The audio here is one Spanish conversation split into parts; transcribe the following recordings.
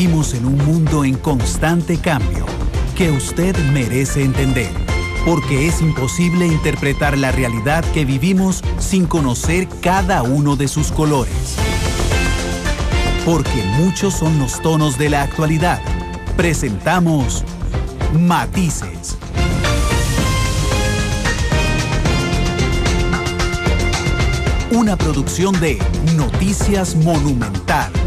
Vivimos en un mundo en constante cambio que usted merece entender, porque es imposible interpretar la realidad que vivimos sin conocer cada uno de sus colores. Porque muchos son los tonos de la actualidad. Presentamos Matices. Una producción de Noticias Monumental.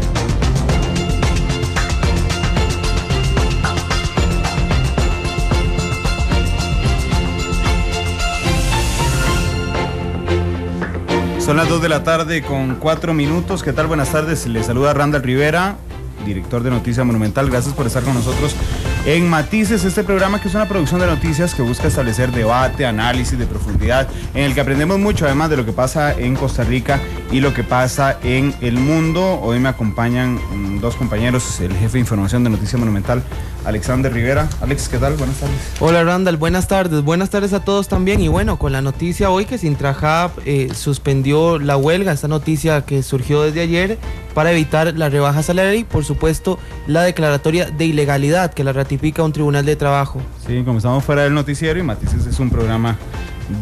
Son las 2 de la tarde con 4 minutos. ¿Qué tal? Buenas tardes. Les saluda Randall Rivera, director de Noticias Monumental. Gracias por estar con nosotros en Matices, este programa que es una producción de noticias que busca establecer debate, análisis de profundidad, en el que aprendemos mucho además de lo que pasa en Costa Rica y lo que pasa en el mundo. Hoy me acompañan mm, dos compañeros, el jefe de información de Noticias Monumental, Alexander Rivera. Alex, ¿qué tal? Buenas tardes. Hola Randall, buenas tardes. Buenas tardes a todos también. Y bueno, con la noticia hoy que Sintrajab eh, suspendió la huelga, esta noticia que surgió desde ayer para evitar la rebaja salarial y por supuesto la declaratoria de ilegalidad que la ratifica un tribunal de trabajo. Sí, como estamos fuera del noticiero y Matices es un programa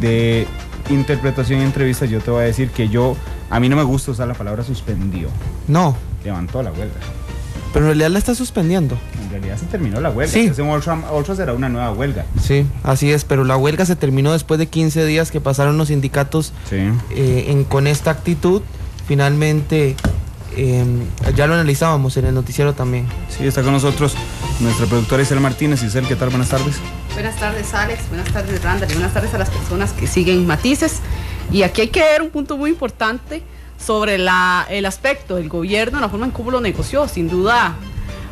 de interpretación y entrevistas, yo te voy a decir que yo, a mí no me gusta usar la palabra suspendió. No. Levantó la huelga. Pero en realidad la está suspendiendo. En realidad se terminó la huelga. Sí. Otra, será una nueva huelga. Sí, así es, pero la huelga se terminó después de 15 días que pasaron los sindicatos eh, en, con esta actitud. Finalmente Em, ya lo analizábamos en el noticiero también. Sí, está con nosotros nuestra productora Isabel Martínez. Isabel, ¿qué tal? Buenas tardes. Buenas tardes, Alex. Buenas tardes, Randall. Y buenas tardes a las personas que siguen Matices. Y aquí hay que ver un punto muy importante sobre la, el aspecto del gobierno, la forma en cómo lo negoció. Sin duda,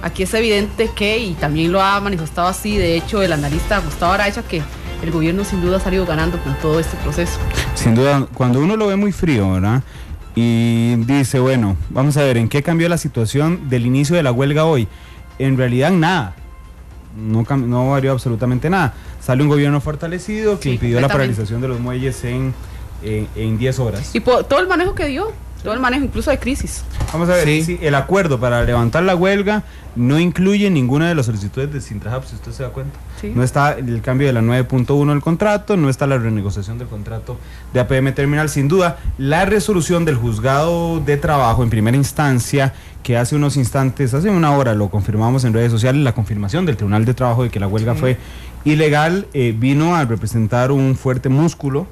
aquí es evidente que, y también lo ha manifestado así, de hecho, el analista Gustavo Araiza, que el gobierno sin duda ha salido ganando con todo este proceso. Sin duda, cuando uno lo ve muy frío, ¿verdad? y dice, bueno, vamos a ver, ¿en qué cambió la situación del inicio de la huelga hoy? En realidad nada, no, no varió absolutamente nada. Sale un gobierno fortalecido que impidió la paralización de los muelles en 10 horas. Y todo el manejo que dio, todo el manejo incluso de crisis. Vamos a ver, sí. el acuerdo para levantar la huelga no incluye ninguna de las solicitudes de Sintrahab, si usted se da cuenta. No está el cambio de la 9.1 del contrato, no está la renegociación del contrato de APM Terminal. Sin duda, la resolución del juzgado de trabajo en primera instancia, que hace unos instantes, hace una hora lo confirmamos en redes sociales, la confirmación del Tribunal de Trabajo de que la huelga fue ilegal, eh, vino a representar un fuerte músculo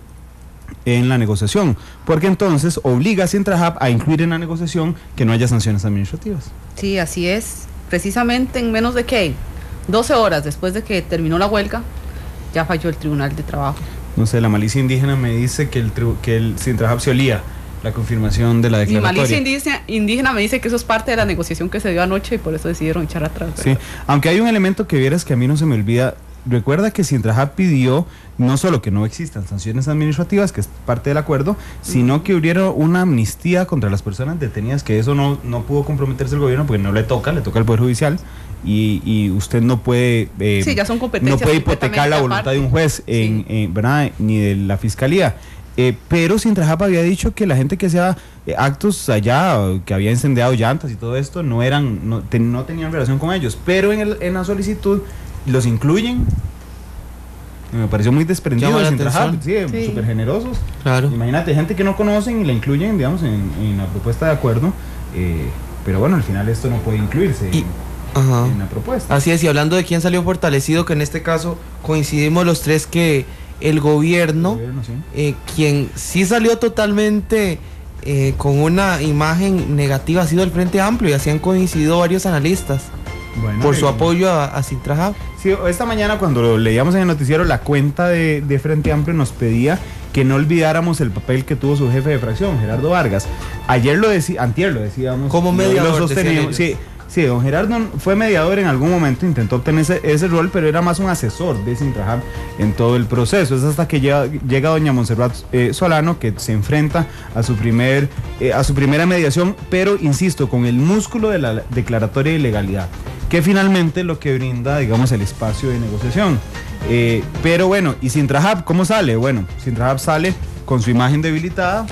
en la negociación, porque entonces obliga a Sintrahab a incluir en la negociación que no haya sanciones administrativas. Sí, así es. Precisamente en menos de que 12 horas después de que terminó la huelga, ya falló el Tribunal de Trabajo. No sé, la malicia indígena me dice que el, que el Sintrahab se olía la confirmación de la declaratoria. Mi malicia indígena, me dice que eso es parte de la negociación que se dio anoche y por eso decidieron echar atrás. Sí, aunque hay un elemento que vieras que a mí no se me olvida recuerda que Sintraja pidió no solo que no existan sanciones administrativas, que es parte del acuerdo, sino que hubiera una amnistía contra las personas detenidas, que eso no, no pudo comprometerse el gobierno porque no le toca, le toca al Poder Judicial. Y, usted no puede eh, no puede hipotecar la voluntad de un juez en, ¿verdad? ni de la fiscalía eh, pero Sintrajapa había dicho que la gente que hacía eh, actos allá, que había incendiado llantas y todo esto, no eran, no, no tenían relación con ellos. Pero en, el, en la solicitud los incluyen. Me pareció muy desprendido, sí, súper generosos. Claro. Imagínate, gente que no conocen y la incluyen, digamos, en, la propuesta de acuerdo. Eh, pero bueno, al final esto no puede incluirse. en la propuesta. Así es, y hablando de quién salió fortalecido, que en este caso coincidimos los tres que el gobierno, eh, quien sí salió totalmente eh, con una imagen negativa ha sido el Frente Amplio y así han coincidido varios analistas por su apoyo a, a Sí, esta mañana cuando leíamos en el noticiero, la cuenta de, Frente Amplio nos pedía que no olvidáramos el papel que tuvo su jefe de fracción, Gerardo Vargas. Ayer lo decía, antier lo decíamos. Como mediador. sí, sí, don Gerardo fue mediador en algún momento, intentó obtener ese, rol, pero era más un asesor de Sintrahab en todo el proceso. Es hasta que llega, llega doña Monserrat eh, Solano, que se enfrenta a su, primer, eh, a su primera mediación, pero insisto, con el músculo de la declaratoria de ilegalidad que finalmente lo que brinda, digamos, el espacio de negociación. Eh, pero bueno, ¿y Sintrahab cómo sale? Bueno, Sintrahab sale con su imagen debilitada,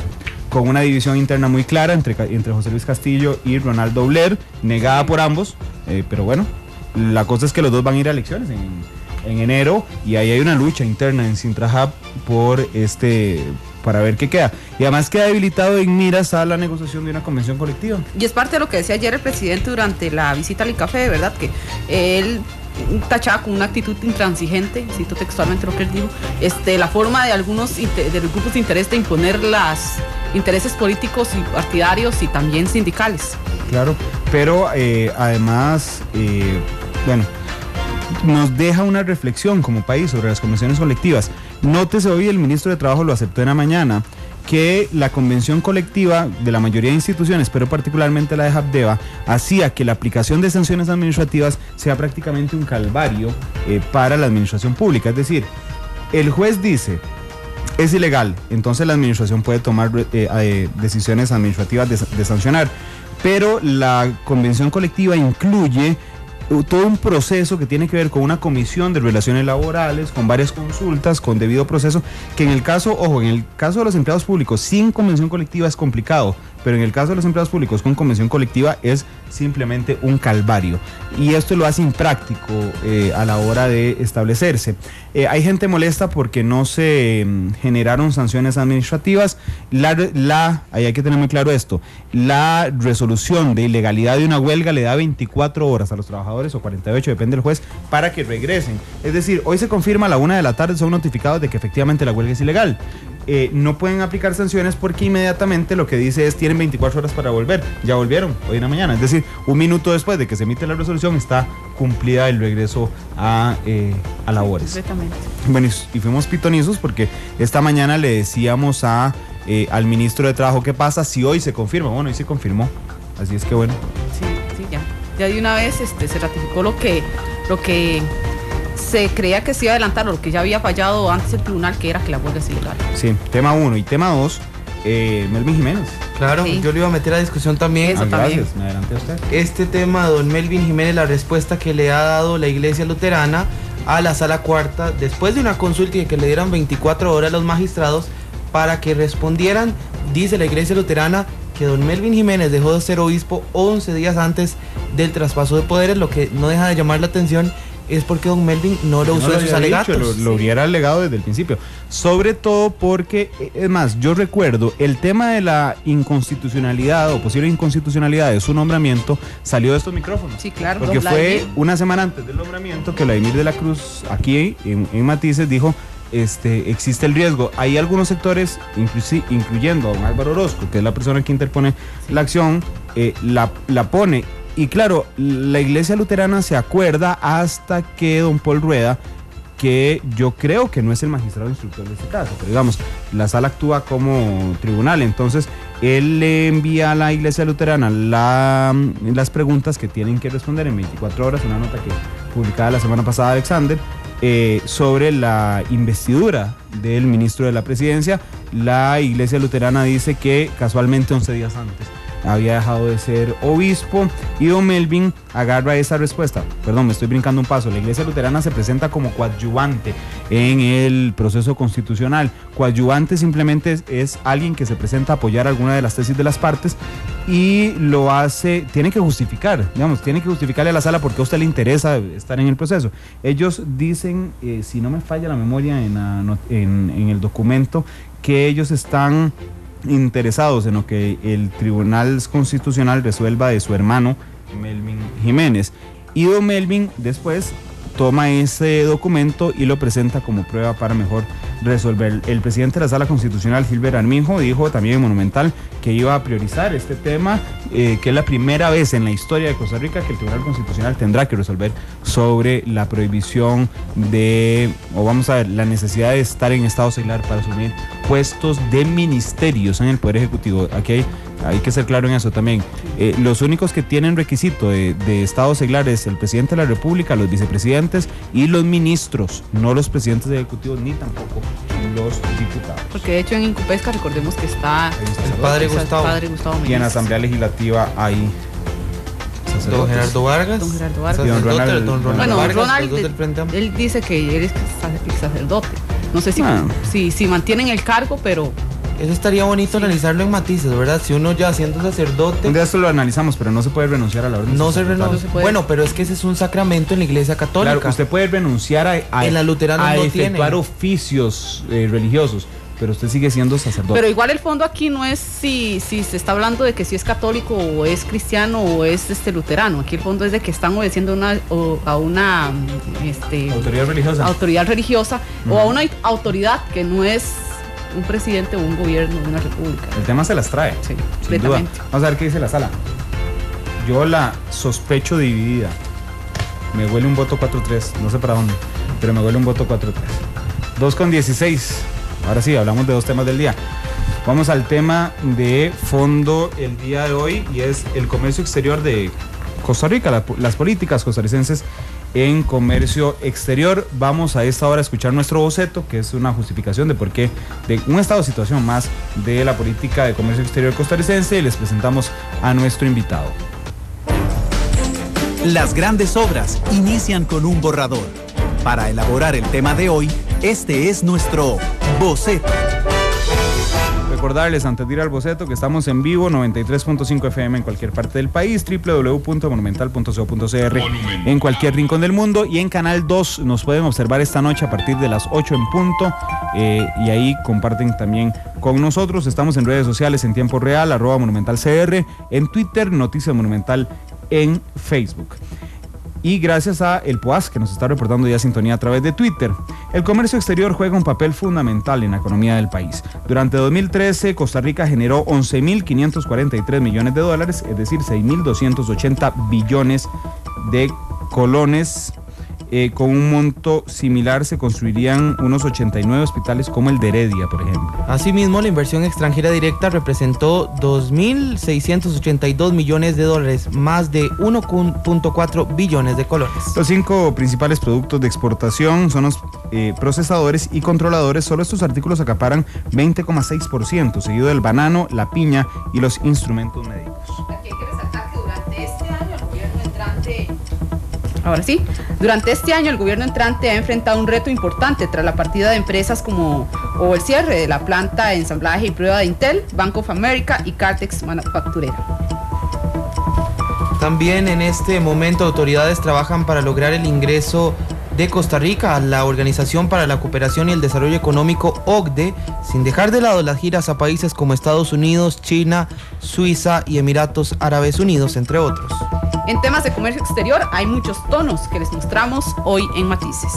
con una división interna muy clara entre, entre José Luis Castillo y Ronaldo Dobler, negada por ambos, eh, pero bueno, la cosa es que los dos van a ir a elecciones en, enero y ahí hay una lucha interna en Sintrahab por este para ver qué queda. Y además queda debilitado en miras a la negociación de una convención colectiva. Y es parte de lo que decía ayer el presidente durante la visita al ICAFE, ¿verdad? Que él tachaba con una actitud intransigente, cito textualmente lo que él dijo, este, la forma de algunos de los grupos de interés de imponer los intereses políticos y partidarios y también sindicales. Claro, pero eh, además, eh, bueno, nos deja una reflexión como país sobre las convenciones colectivas. Nótese hoy el ministro de Trabajo lo aceptó en la mañana que la convención colectiva de la mayoría de instituciones, pero particularmente la de Habdeba, hacía que la aplicación de sanciones administrativas sea prácticamente un calvario eh, para la administración pública. Es decir, el juez dice, es ilegal, entonces la administración puede tomar eh, eh, decisiones administrativas de sancionar, pero la convención colectiva incluye todo un proceso que tiene que ver con una comisión de relaciones laborales, con varias consultas, con debido proceso, que en el caso, ojo, en el caso de los empleados públicos sin convención colectiva es complicado, pero en el caso de los empleados públicos con convención colectiva es simplemente un calvario. Y esto lo hace impráctico eh, a la hora de establecerse. Eh, hay gente molesta porque no se mm, generaron sanciones administrativas. La, ahí hay que tener muy claro esto, la resolución de ilegalidad de una huelga le da 24 horas a los trabajadores o 48, depende del juez, para que regresen. Es decir, hoy se confirma a la una de la tarde, son notificados de que efectivamente la huelga es ilegal. Eh, no pueden aplicar sanciones porque inmediatamente lo que dice es tienen 24 horas para volver. Ya volvieron hoy en la mañana. Es decir, un minuto después de que se emite la resolución está cumplida el regreso a, eh, a labores. Bueno, y, fuimos pitonizos porque esta mañana le decíamos a, eh, al ministro de Trabajo qué pasa si hoy se confirma. Bueno, hoy se confirmó. Así es que bueno. Sí, sí, ya. Ya de una vez este, se ratificó lo que, lo que se creía que se iba a adelantar lo que ya había fallado antes el tribunal, que era que la huelga es ilegal. Sí, tema uno. Y tema dos, eh, Melvin Jiménez. Claro, yo le iba a meter a discusión también. Ah, gracias, me adelanté a usted. Este tema, don Melvin Jiménez, la respuesta que le ha dado la Iglesia Luterana a la sala cuarta, después de una consulta y que le dieran 24 horas a los magistrados para que respondieran, dice la Iglesia Luterana, que don Melvin Jiménez dejó de ser obispo 11 días antes del traspaso de poderes, lo que no deja de llamar la atención es porque don Melvin no lo usó en sus alegatos. lo, hubiera alegado desde el principio. Sobre todo porque, eh, es más, yo recuerdo, el tema de la inconstitucionalidad o posible inconstitucionalidad de su nombramiento salió de estos micrófonos. Sí, claro. Porque fue una semana antes del nombramiento que Vladimir de la Cruz, aquí en, Matices, dijo este, existe el riesgo. Hay algunos sectores, incluyendo a don Álvaro Orozco, que es la persona que interpone la acción, eh, la, la pone y claro, la iglesia luterana se acuerda hasta que don Paul Rueda, que yo creo que no es el magistrado instructor de este caso, pero digamos, la sala actúa como tribunal, entonces él le envía a la iglesia luterana las preguntas que tienen que responder en 24 horas, una nota que publicada la semana pasada Alexander, eh, sobre la investidura del ministro de la presidencia. La iglesia luterana dice que casualmente 11 días antes había dejado de ser obispo y don Melvin agarra esa respuesta. Perdón, me estoy brincando un paso. La iglesia luterana se presenta como coadyuvante en el proceso constitucional. Coadyuvante simplemente es, alguien que se presenta a apoyar alguna de las tesis de las partes y lo hace, tiene que justificar, digamos, tiene que justificarle a la sala porque a usted le interesa estar en el proceso. Ellos dicen, eh, si no me falla la memoria en, en el documento, que ellos están interesados en lo que el Tribunal Constitucional resuelva de su hermano Melvin Jiménez. Y don Melvin después toma ese documento y lo presenta como prueba para mejor resolver. El presidente de la Sala Constitucional, Gilbert Arminjo, dijo también en Monumental que iba a priorizar este tema, eh, que es la primera vez en la historia de Costa Rica que el Tribunal Constitucional tendrá que resolver sobre la prohibición de, o vamos a ver, la necesidad de estar en estado seglar para asumir puestos de ministerios en el Poder Ejecutivo. Aquí hay hay que ser claro en eso también. Eh, los únicos que tienen requisito de, estado seglar es el presidente de la República, los vicepresidentes y los ministros, no los presidentes ejecutivos ni tampoco los diputados. Porque de hecho en Incupesca recordemos que está, el padre Gustavo, y en la Asamblea Legislativa hay Don Gerardo Vargas. Don Gerardo Vargas. don Ronald, don Ronald bueno, Ronald, él, dice que él es sacerdote. No sé si, ah. si, si mantienen el cargo, pero Eso estaría bonito analizarlo en matices, ¿verdad? Si uno ya siendo sacerdote. De esto lo analizamos, pero no se puede renunciar a la orden. No se renuncia. Bueno, pero es que ese es un sacramento en la iglesia católica. Claro, usted puede renunciar a, en la luterana a efectuar oficios eh, religiosos pero usted sigue siendo sacerdote. Pero igual el fondo aquí no es si, si se está hablando de que si es católico o es cristiano o es este luterano. Aquí el fondo es de que están obedeciendo una, a una este, autoridad religiosa, autoridad religiosa o a una autoridad que no es un presidente o un gobierno de una república. El tema se las trae. Sí, sin duda. Vamos a ver qué dice la sala. Yo la sospecho dividida. Me huele un voto 4-3, no sé para dónde, pero me huele un voto 4-3. 2 con 16. Ahora sí, hablamos de dos temas del día. Vamos al tema de fondo el día de hoy y es el comercio exterior de Costa Rica, las políticas costarricenses en comercio exterior. Vamos a esta hora a escuchar nuestro boceto, que es una justificación de por qué, de un estado de situación más de la política de comercio exterior costarricense y les presentamos a nuestro invitado. Las grandes obras inician con un borrador. Para elaborar el tema de hoy, este es nuestro boceto. Recordarles antes de ir al boceto que estamos en vivo 93.5 FM en cualquier parte del país, www.monumental.co.cr en cualquier rincón del mundo y en Canal 2 nos pueden observar esta noche a partir de las 8 en punto eh, y ahí comparten también con nosotros. Estamos en redes sociales en tiempo real, arroba monumentalcr, en Twitter, Noticias Monumental en Facebook y gracias a el POAS que nos está reportando ya sintonía a través de Twitter. El comercio exterior juega un papel fundamental en la economía del país. Durante 2013 Costa Rica generó 11.543 millones de dólares, es decir, 6.280 billones de colones eh, con un monto similar se construirían unos 89 hospitales como el de Heredia, por ejemplo. Asimismo, la inversión extranjera directa representó 2.682 millones de dólares, más de 1.4 billones de colones. Los cinco principales productos de exportación son los eh, procesadores y controladores. Solo estos artículos acaparan 20,6%, seguido del banano, la piña y los instrumentos médicos. Ahora sí, durante este año el gobierno entrante ha enfrentado un reto importante tras la partida de empresas como o el cierre de la planta de ensamblaje y prueba de Intel, Bank of America y Cartex Manufacturera. También en este momento autoridades trabajan para lograr el ingreso de Costa Rica a la Organización para la Cooperación y el Desarrollo Económico OCDE, sin dejar de lado las giras a países como Estados Unidos, China, Suiza y Emiratos Árabes Unidos, entre otros. En temas de comercio exterior hay muchos tonos que les mostramos hoy en Matices.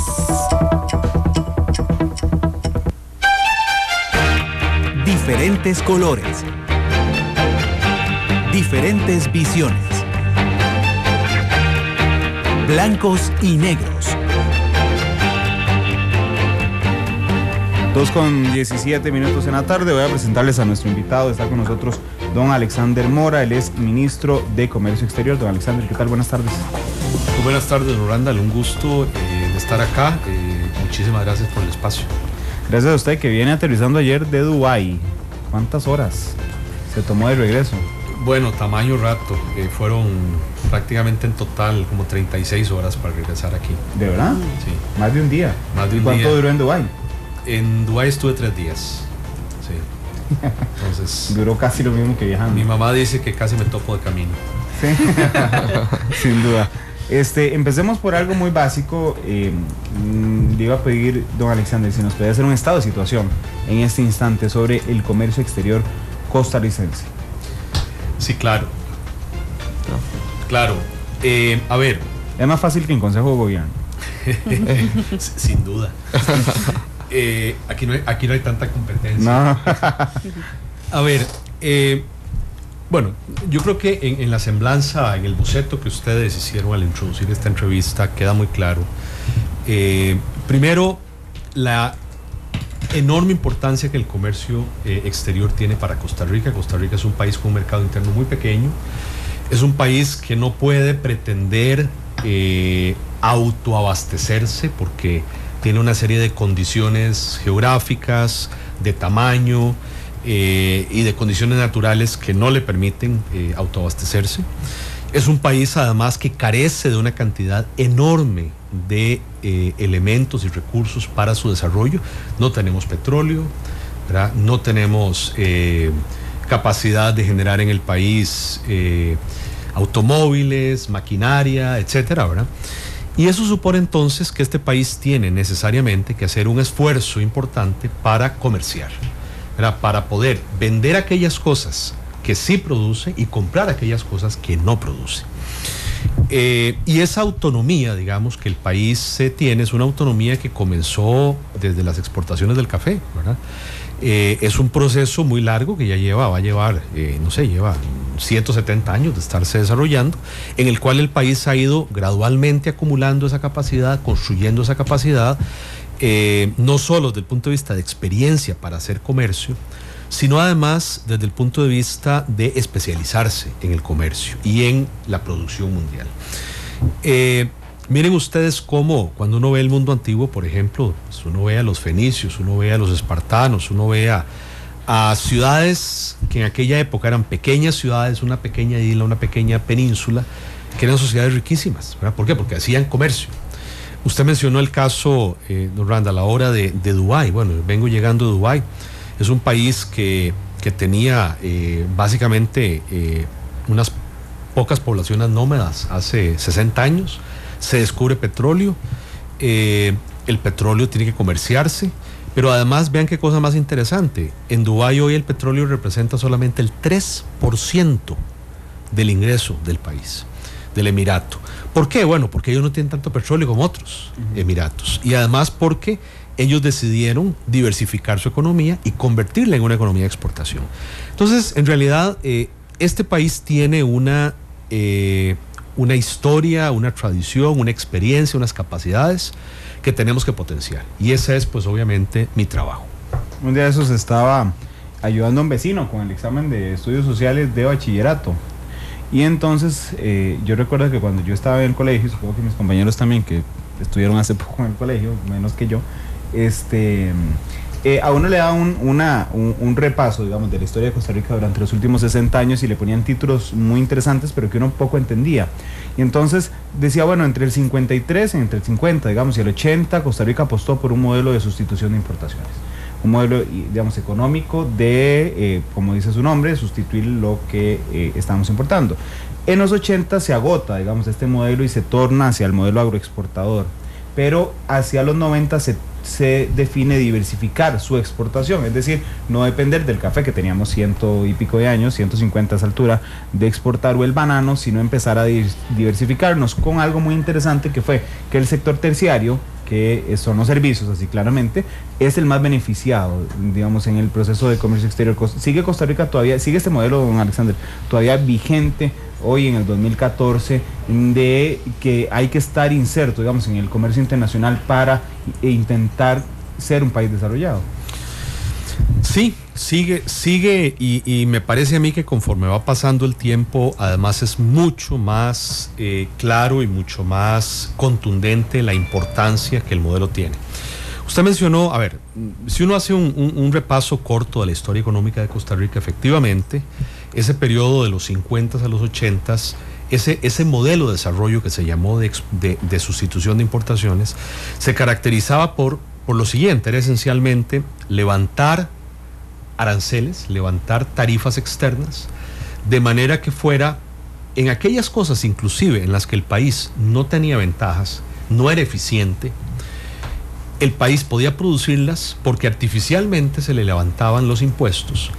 Diferentes colores. Diferentes visiones. Blancos y negros. 2 con 17 minutos en la tarde. Voy a presentarles a nuestro invitado. Está con nosotros don Alexander Mora, él es ministro de Comercio Exterior. Don Alexander, ¿qué tal? Buenas tardes. Muy buenas tardes, Rolanda. Un gusto eh, estar acá. Eh, muchísimas gracias por el espacio. Gracias a usted que viene aterrizando ayer de Dubái. ¿Cuántas horas se tomó de regreso? Bueno, tamaño rato. Eh, fueron prácticamente en total como 36 horas para regresar aquí. ¿De verdad? Sí. Más de un día. Más de un ¿Cuánto duró en Dubái? En Dubái estuve tres días. Entonces. Duró casi lo mismo que viajando. Mi mamá dice que casi me topo de camino. Sí. Sin duda. Este, empecemos por algo muy básico. Eh, mm, le iba a pedir, don Alexander, si nos puede hacer un estado de situación en este instante sobre el comercio exterior costarricense. Sí, claro. Claro. Eh, a ver. Es más fácil que en Consejo de Gobierno. Sin duda. Eh, aquí, no hay, aquí no hay tanta competencia. A ver, eh, bueno, yo creo que en, la semblanza, en el boceto que ustedes hicieron al introducir esta entrevista, queda muy claro. Eh, primero, la enorme importancia que el comercio exterior tiene para Costa Rica. Costa Rica es un país con un mercado interno muy pequeño. Es un país que no puede pretender autoabastecerse porque tiene una serie de condiciones geográficas, de tamaño eh, y de condiciones naturales que no le permiten eh, autoabastecerse. Es un país además que carece de una cantidad enorme de eh, elementos y recursos para su desarrollo. No tenemos petróleo, no tenemos capacidad de generar en el país automóviles, maquinaria, etcétera, ¿verdad? Y eso supone entonces que este país tiene necesariamente que hacer un esfuerzo importante para comerciar, para poder vender aquellas cosas que sí produce y comprar aquellas cosas que no produce. Eh, y esa autonomía, digamos, que el país tiene, es una autonomía que comenzó desde las exportaciones del café, ¿verdad? Eh, es un proceso muy largo que ya lleva, va a llevar, eh, no sé, lleva 170 años de estarse desarrollando, en el cual el país ha ido gradualmente acumulando esa capacidad, construyendo esa capacidad, no solo desde el punto de vista de experiencia para hacer comercio, sino además desde el punto de vista de especializarse en el comercio y en la producción mundial. Eh, miren ustedes cómo cuando uno ve el mundo antiguo, por ejemplo, pues uno ve a los fenicios, uno ve a los espartanos, uno ve a, ciudades que en aquella época eran pequeñas ciudades, una pequeña isla, una pequeña península, que eran sociedades riquísimas. ¿Por qué? Porque hacían comercio. Usted mencionó el caso, eh, don Randa, a la hora de, de Dubái. Bueno, vengo llegando de Dubái. Es un país que, tenía eh, básicamente eh, unas pocas poblaciones nómadas hace 60 años. Se descubre petróleo. Eh, el petróleo tiene que comerciarse. Pero además vean qué cosa más interesante. En Dubái hoy el petróleo representa solamente el 3% del ingreso del país, del Emirato. ¿Por qué? Bueno, porque ellos no tienen tanto petróleo como otros Emiratos. Y además porque ellos decidieron diversificar su economía y convertirla en una economía de exportación. Entonces, en realidad, eh, este país tiene una, eh, una historia, una tradición, una experiencia, unas capacidades que tenemos que potenciar. Y ese es, pues, obviamente, mi trabajo. Un día de esos estaba ayudando a un vecino con el examen de estudios sociales de bachillerato. Y entonces eh, yo recuerdo que cuando yo estaba en el colegio, supongo que mis compañeros también que estudiaron hace poco en el colegio, menos que yo, este, eh, a uno le da un, un, repaso, digamos, de la historia de Costa Rica durante los últimos 60 años y le ponían títulos muy interesantes, pero que uno poco entendía. Y entonces decía, bueno, entre el 53, entre el 50, digamos, y el 80, Costa Rica apostó por un modelo de sustitución de importaciones. Un modelo, digamos, económico de, eh, como dice su nombre, sustituir lo que eh, estamos importando. En los 80 se agota, digamos, este modelo y se torna hacia el modelo agroexportador pero hacia los 90 se se define diversificar su exportación, es decir, no depender del café que teníamos ciento y pico de años, 150 a esa altura, de exportar o el banano, sino empezar a diversificarnos con algo muy interesante que fue que el sector terciario, que son los servicios, así claramente, es el más beneficiado, digamos, en el proceso de comercio exterior. Sigue Costa Rica todavía, sigue este modelo, don Alexander, todavía vigente hoy en el 2014 de que hay que estar inserto, digamos, en el comercio internacional para intentar ser un país desarrollado. Sí, sigue, sigue y, me parece a mí que conforme va pasando el tiempo, además es mucho más eh, claro y mucho más contundente la importancia que el modelo tiene. Usted mencionó, a ver, si uno hace un, repaso corto de la historia económica de Costa Rica, efectivamente, ese periodo de los 50 a los 80, ese, ese modelo de desarrollo que se llamó de, sustitución de importaciones, se caracterizaba por, por lo siguiente, era esencialmente levantar aranceles, levantar tarifas externas, de manera que fuera en aquellas cosas inclusive en las que el país no tenía ventajas, no era eficiente, el país podía producirlas porque artificialmente se le levantaban los impuestos,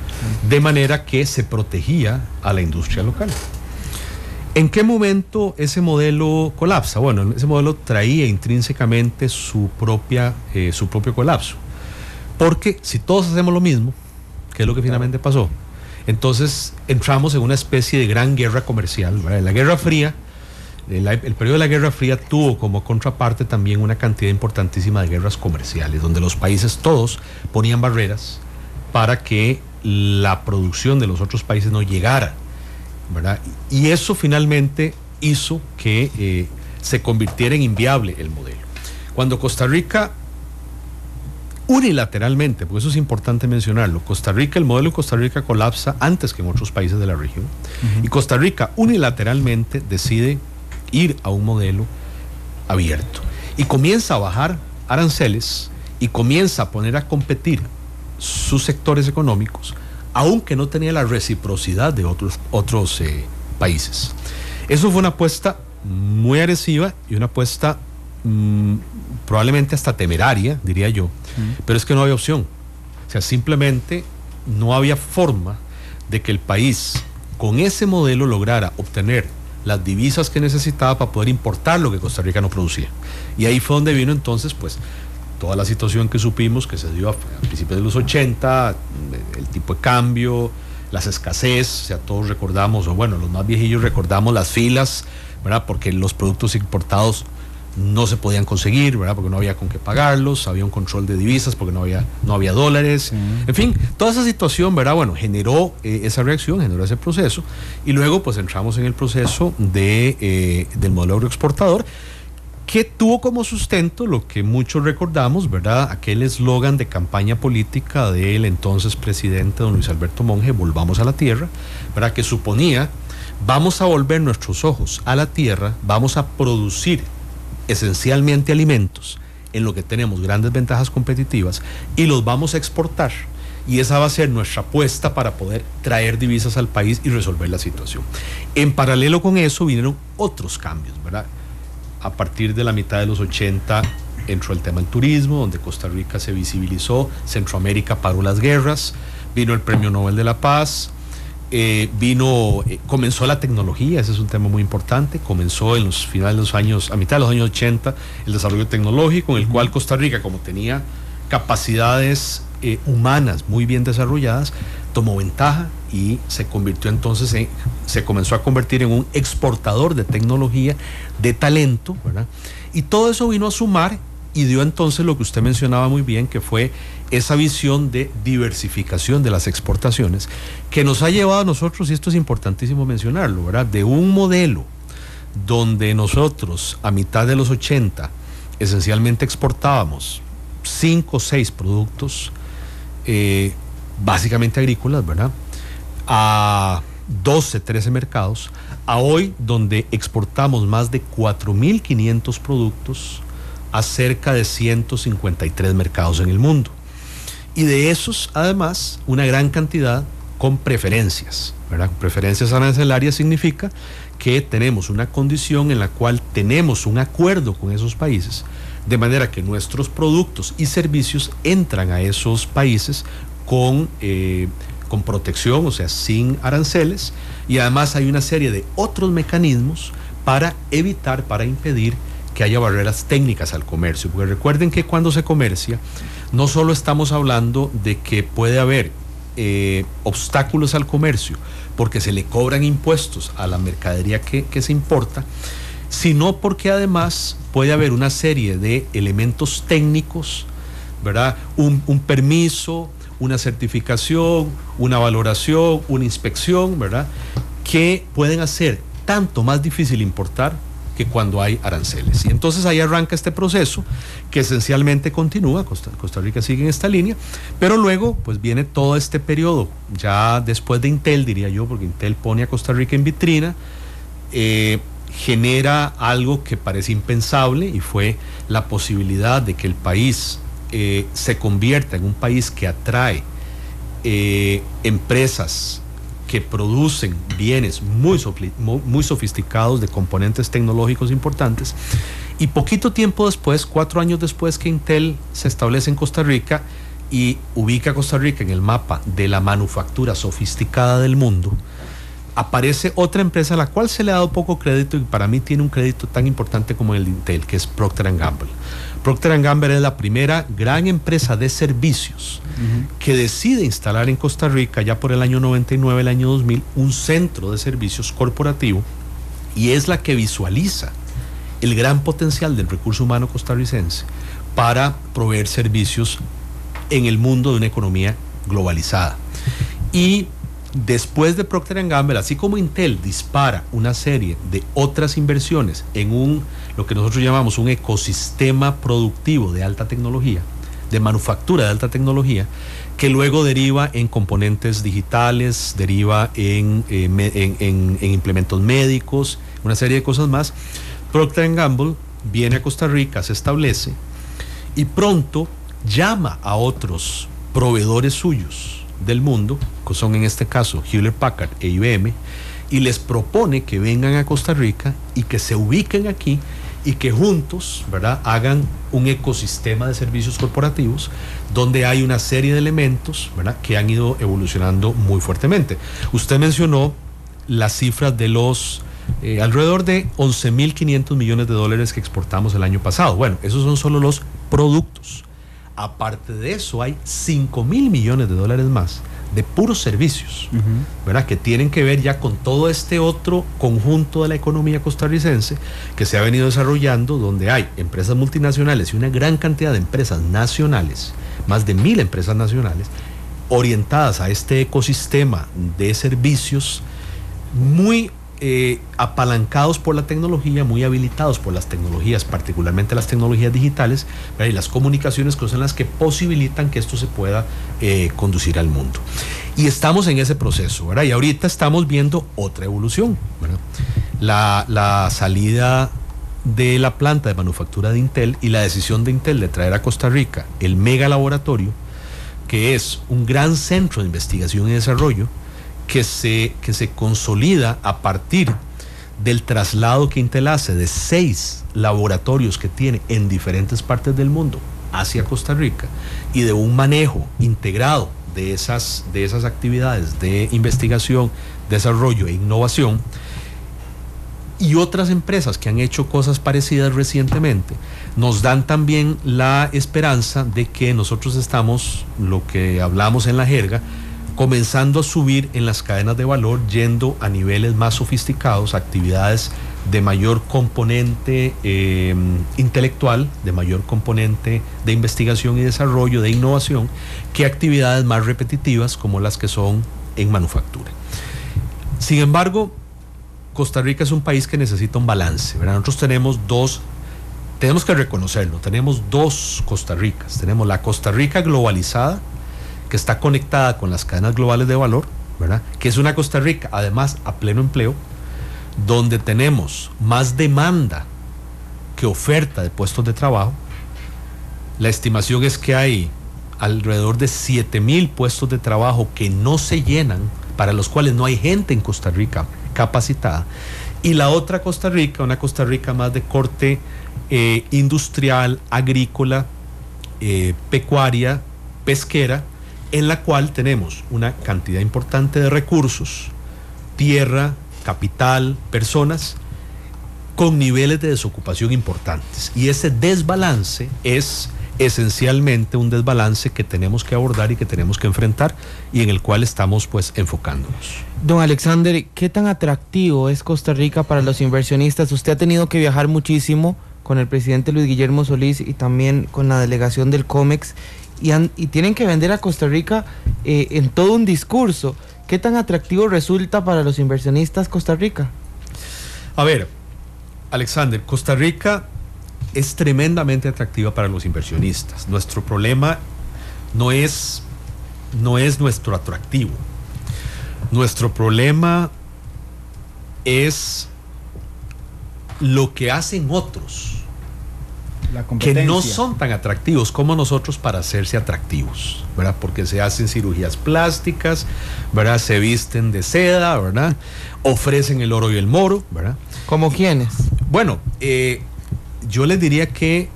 de manera que se protegía a la industria local. ¿En qué momento ese modelo colapsa? Bueno, ese modelo traía intrínsecamente su, propia, eh, su propio colapso. Porque si todos hacemos lo mismo, ¿qué es lo que finalmente pasó? Entonces entramos en una especie de gran guerra comercial. La Guerra Fría el, periodo de la Guerra Fría tuvo como contraparte también una cantidad importantísima de guerras comerciales, donde los países todos ponían barreras para que la producción de los otros países no llegara. ¿verdad? Y eso finalmente hizo que eh, se convirtiera en inviable el modelo. Cuando Costa Rica unilateralmente, porque eso es importante mencionarlo, Costa Rica, el modelo de Costa Rica colapsa antes que en otros países de la región, y Costa Rica unilateralmente decide ir a un modelo abierto. Y comienza a bajar aranceles y comienza a poner a competir sus sectores económicos, aunque no tenía la reciprocidad de otros, otros eh, países. Eso fue una apuesta muy agresiva y una apuesta mm, probablemente hasta temeraria, diría yo, pero es que no había opción. O sea, simplemente no había forma de que el país con ese modelo lograra obtener las divisas que necesitaba para poder importar lo que Costa Rica no producía. Y ahí fue donde vino entonces, pues, toda la situación que supimos que se dio a, principios de los 80, el tipo de cambio, las escasez, o sea, todos recordamos, o bueno, los más viejillos recordamos las filas, ¿verdad? Porque los productos importados no se podían conseguir, ¿verdad? Porque no había con qué pagarlos, había un control de divisas porque no había, no había dólares. En fin, toda esa situación, ¿verdad? Bueno, generó eh, esa reacción, generó ese proceso y luego pues entramos en el proceso de, eh, del modelo agroexportador que tuvo como sustento lo que muchos recordamos, ¿verdad? Aquel eslogan de campaña política del entonces presidente don Luis Alberto Monge, volvamos a la tierra, ¿verdad? Que suponía, vamos a volver nuestros ojos a la tierra, vamos a producir esencialmente alimentos, en lo que tenemos grandes ventajas competitivas, y los vamos a exportar. Y esa va a ser nuestra apuesta para poder traer divisas al país y resolver la situación. En paralelo con eso vinieron otros cambios, ¿verdad? A partir de la mitad de los 80 entró el tema del turismo, donde Costa Rica se visibilizó, Centroamérica paró las guerras, vino el Premio Nobel de la Paz, eh, vino, eh, comenzó la tecnología, ese es un tema muy importante, comenzó en los finales de los años, a mitad de los años 80, el desarrollo tecnológico, en el cual Costa Rica, como tenía capacidades eh, humanas muy bien desarrolladas, tomó ventaja y se convirtió entonces en, se comenzó a convertir en un exportador de tecnología, de talento, ¿verdad? Y todo eso vino a sumar y dio entonces lo que usted mencionaba muy bien, que fue esa visión de diversificación de las exportaciones, que nos ha llevado a nosotros, y esto es importantísimo mencionarlo, ¿verdad? De un modelo donde nosotros a mitad de los 80 esencialmente exportábamos 5 o 6 productos, eh, básicamente agrícolas, ¿verdad? A 12, 13 mercados, a hoy donde exportamos más de 4.500 productos, a cerca de 153 mercados en el mundo. Y de esos, además, una gran cantidad con preferencias. Preferencias arancelarias significa que tenemos una condición en la cual tenemos un acuerdo con esos países, de manera que nuestros productos y servicios entran a esos países con, eh, con protección, o sea, sin aranceles, y además hay una serie de otros mecanismos para evitar, para impedir que haya barreras técnicas al comercio, porque recuerden que cuando se comercia, no solo estamos hablando de que puede haber eh, obstáculos al comercio, porque se le cobran impuestos a la mercadería que, se importa, sino porque además puede haber una serie de elementos técnicos, ¿verdad? Un, un, permiso, una certificación, una valoración, una inspección, ¿verdad? Que pueden hacer tanto más difícil importar que cuando hay aranceles. Y entonces ahí arranca este proceso que esencialmente continúa, Costa, Rica sigue en esta línea, pero luego pues viene todo este periodo, ya después de Intel diría yo, porque Intel pone a Costa Rica en vitrina, eh, genera algo que parece impensable y fue la posibilidad de que el país eh, se convierta en un país que atrae eh, empresas que producen bienes muy, sofisticados de componentes tecnológicos importantes. Y poquito tiempo después, cuatro años después que Intel se establece en Costa Rica y ubica a Costa Rica en el mapa de la manufactura sofisticada del mundo, aparece otra empresa a la cual se le ha dado poco crédito y para mí tiene un crédito tan importante como el de Intel, que es Procter Gamble. Procter Gamble es la primera gran empresa de servicios que decide instalar en Costa Rica ya por el año 99, el año 2000, un centro de servicios corporativo y es la que visualiza el gran potencial del recurso humano costarricense para proveer servicios en el mundo de una economía globalizada. Y después de Procter Gamble, así como Intel dispara una serie de otras inversiones en un lo que nosotros llamamos un ecosistema productivo de alta tecnología, de manufactura de alta tecnología, que luego deriva en componentes digitales, deriva en, eh, en, implementos médicos, una serie de cosas más. Procter Gamble viene a Costa Rica, se establece y pronto llama a otros proveedores suyos del mundo, que son en este caso Hewlett Packard e IBM, y les propone que vengan a Costa Rica y que se ubiquen aquí y que juntos, ¿verdad?, hagan un ecosistema de servicios corporativos donde hay una serie de elementos, ¿verdad?, que han ido evolucionando muy fuertemente. Usted mencionó las cifras de los eh, alrededor de 11.500 millones de dólares que exportamos el año pasado. Bueno, esos son solo los productos. Aparte de eso, hay 5 mil millones de dólares más de puros servicios, ¿verdad? Que tienen que ver ya con todo este otro conjunto de la economía costarricense que se ha venido desarrollando, donde hay empresas multinacionales y una gran cantidad de empresas nacionales, más de mil empresas nacionales, orientadas a este ecosistema de servicios muy eh, apalancados por la tecnología, muy habilitados por las tecnologías, particularmente las tecnologías digitales y las comunicaciones, que son las que posibilitan que esto se pueda eh, conducir al mundo. Y estamos en ese proceso, ¿verdad? Y ahorita estamos viendo otra evolución, La, la salida de la planta de manufactura de Intel y la decisión de Intel de traer a Costa Rica el mega laboratorio, que es un gran centro de investigación y desarrollo, que se, que se consolida a partir del traslado que Intel hace de seis laboratorios que tiene en diferentes partes del mundo hacia Costa Rica y de un manejo integrado de esas, de esas actividades de investigación, desarrollo e innovación, y otras empresas que han hecho cosas parecidas recientemente, nos dan también la esperanza de que nosotros estamos, lo que hablamos en la jerga, comenzando a subir en las cadenas de valor, yendo a niveles más sofisticados, actividades de mayor componente eh, intelectual, de mayor componente de investigación y desarrollo, de innovación, que actividades más repetitivas como las que son en manufactura. Sin embargo, Costa Rica es un país que necesita un balance. Nosotros tenemos dos, tenemos que reconocerlo, tenemos dos Costa Ricas. Tenemos la Costa Rica globalizada, que está conectada con las cadenas globales de valor, ¿verdad? Que es una Costa Rica, además, a pleno empleo, donde tenemos más demanda que oferta de puestos de trabajo. La estimación es que hay alrededor de 7 mil puestos de trabajo que no se llenan, para los cuales no hay gente en Costa Rica capacitada. Y la otra Costa Rica, una Costa Rica más de corte eh, industrial, agrícola, eh, pecuaria, pesquera, en la cual tenemos una cantidad importante de recursos, tierra, capital, personas, con niveles de desocupación importantes. Y ese desbalance es esencialmente un desbalance que tenemos que abordar y que tenemos que enfrentar y en el cual estamos pues enfocándonos. Don Alexander, ¿qué tan atractivo es Costa Rica para los inversionistas? Usted ha tenido que viajar muchísimo con el presidente Luis Guillermo Solís y también con la delegación del COMEX y, tienen que vender a Costa Rica eh, en todo un discurso. ¿Qué tan atractivo resulta para los inversionistas Costa Rica? A ver, Alexander, Costa Rica es tremendamente atractiva para los inversionistas. Nuestro problema no es, no es nuestro atractivo. Nuestro problema es lo que hacen otros que no son tan atractivos como nosotros para hacerse atractivos, ¿verdad? Porque se hacen cirugías plásticas, ¿verdad? Se visten de seda, ¿verdad? Ofrecen el oro y el moro, ¿verdad? ¿Como quiénes? Bueno, eh, yo les diría que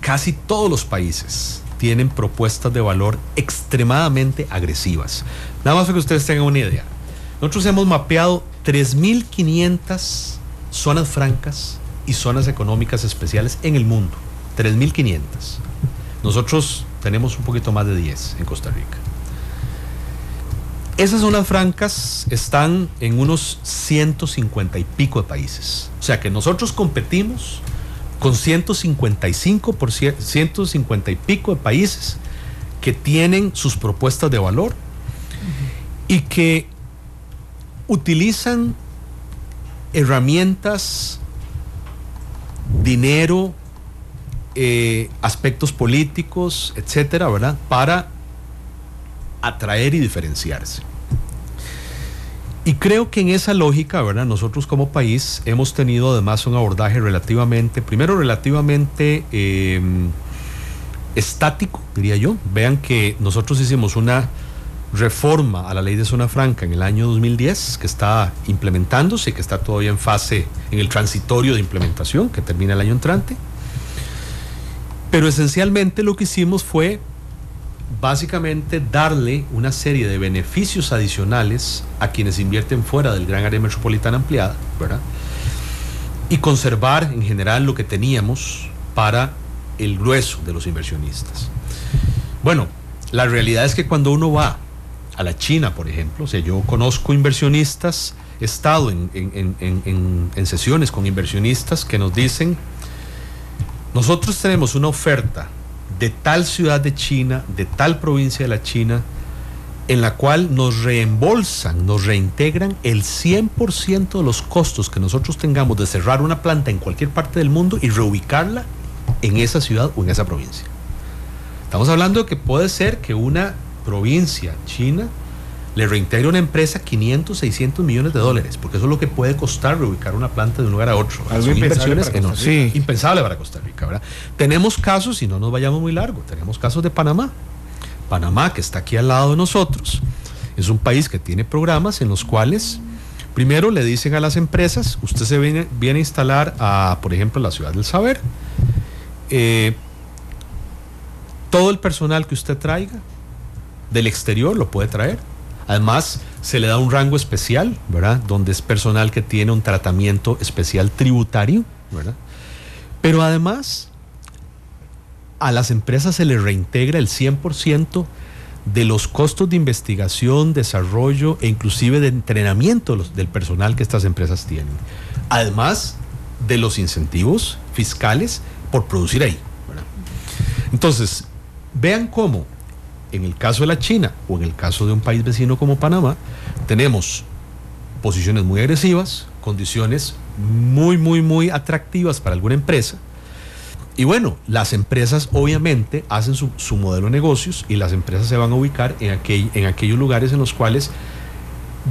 casi todos los países tienen propuestas de valor extremadamente agresivas. Nada más para que ustedes tengan una idea. Nosotros hemos mapeado 3.500 zonas francas y zonas económicas especiales en el mundo. 3.500. Nosotros tenemos un poquito más de 10 en Costa Rica. Esas zonas francas están en unos 150 y pico de países. O sea que nosotros competimos con 155 por 150 y pico de países que tienen sus propuestas de valor y que utilizan herramientas dinero, eh, aspectos políticos, etcétera, ¿verdad? Para atraer y diferenciarse. Y creo que en esa lógica, ¿verdad? Nosotros como país hemos tenido además un abordaje relativamente, primero relativamente em, estático, diría yo. Vean que nosotros hicimos una reforma a la ley de zona franca en el año 2010 que está implementándose, que está todavía en fase, en el transitorio de implementación, que termina el año entrante. Pero esencialmente lo que hicimos fue básicamente darle una serie de beneficios adicionales a quienes invierten fuera del gran área metropolitana ampliada, ¿verdad? Y conservar en general lo que teníamos para el grueso de los inversionistas. Bueno, la realidad es que cuando uno va a la China, por ejemplo, o sea, yo conozco inversionistas, he estado en, en sesiones con inversionistas que nos dicen, nosotros tenemos una oferta de tal ciudad de China, de tal provincia de la China, en la cual nos reembolsan, nos reintegran el 100% de los costos que nosotros tengamos de cerrar una planta en cualquier parte del mundo y reubicarla en esa ciudad o en esa provincia. Estamos hablando de que puede ser que una provincia china le reintegre a una empresa 500, 600 millones de dólares, porque eso es lo que puede costar reubicar una planta de un lugar a otro. Son inversiones que no, sí. impensable para Costa Rica, ¿verdad? Tenemos casos, y no nos vayamos muy largo, tenemos casos de Panamá. Panamá, que está aquí al lado de nosotros, es un país que tiene programas en los cuales primero le dicen a las empresas, usted se viene, viene a instalar a, por ejemplo, la ciudad del saber, eh, todo el personal que usted traiga del exterior lo puede traer Además, se le da un rango especial, ¿verdad? Donde es personal que tiene un tratamiento especial tributario, ¿verdad? Pero además, a las empresas se les reintegra el 100% de los costos de investigación, desarrollo e inclusive de entrenamiento del personal que estas empresas tienen. Además de los incentivos fiscales por producir ahí. Entonces, vean cómo en el caso de la China o en el caso de un país vecino como Panamá, tenemos posiciones muy agresivas, condiciones muy, muy, muy atractivas para alguna empresa. Y bueno, las empresas obviamente hacen su, modelo de negocios y las empresas se van a ubicar en, aquel, en aquellos lugares en los cuales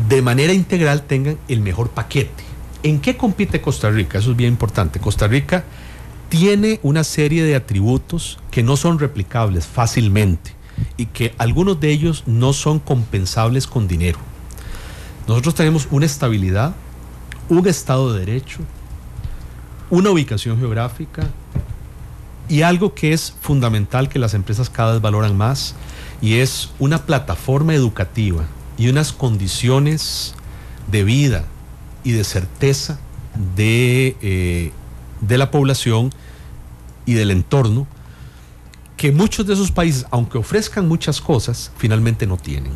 de manera integral tengan el mejor paquete. ¿En qué compite Costa Rica? Eso es bien importante. Costa Rica tiene una serie de atributos que no son replicables fácilmente y que algunos de ellos no son compensables con dinero. Nosotros tenemos una estabilidad, un Estado de Derecho, una ubicación geográfica y algo que es fundamental que las empresas cada vez valoran más y es una plataforma educativa y unas condiciones de vida y de certeza de, eh, de la población y del entorno que muchos de esos países, aunque ofrezcan muchas cosas, finalmente no tienen.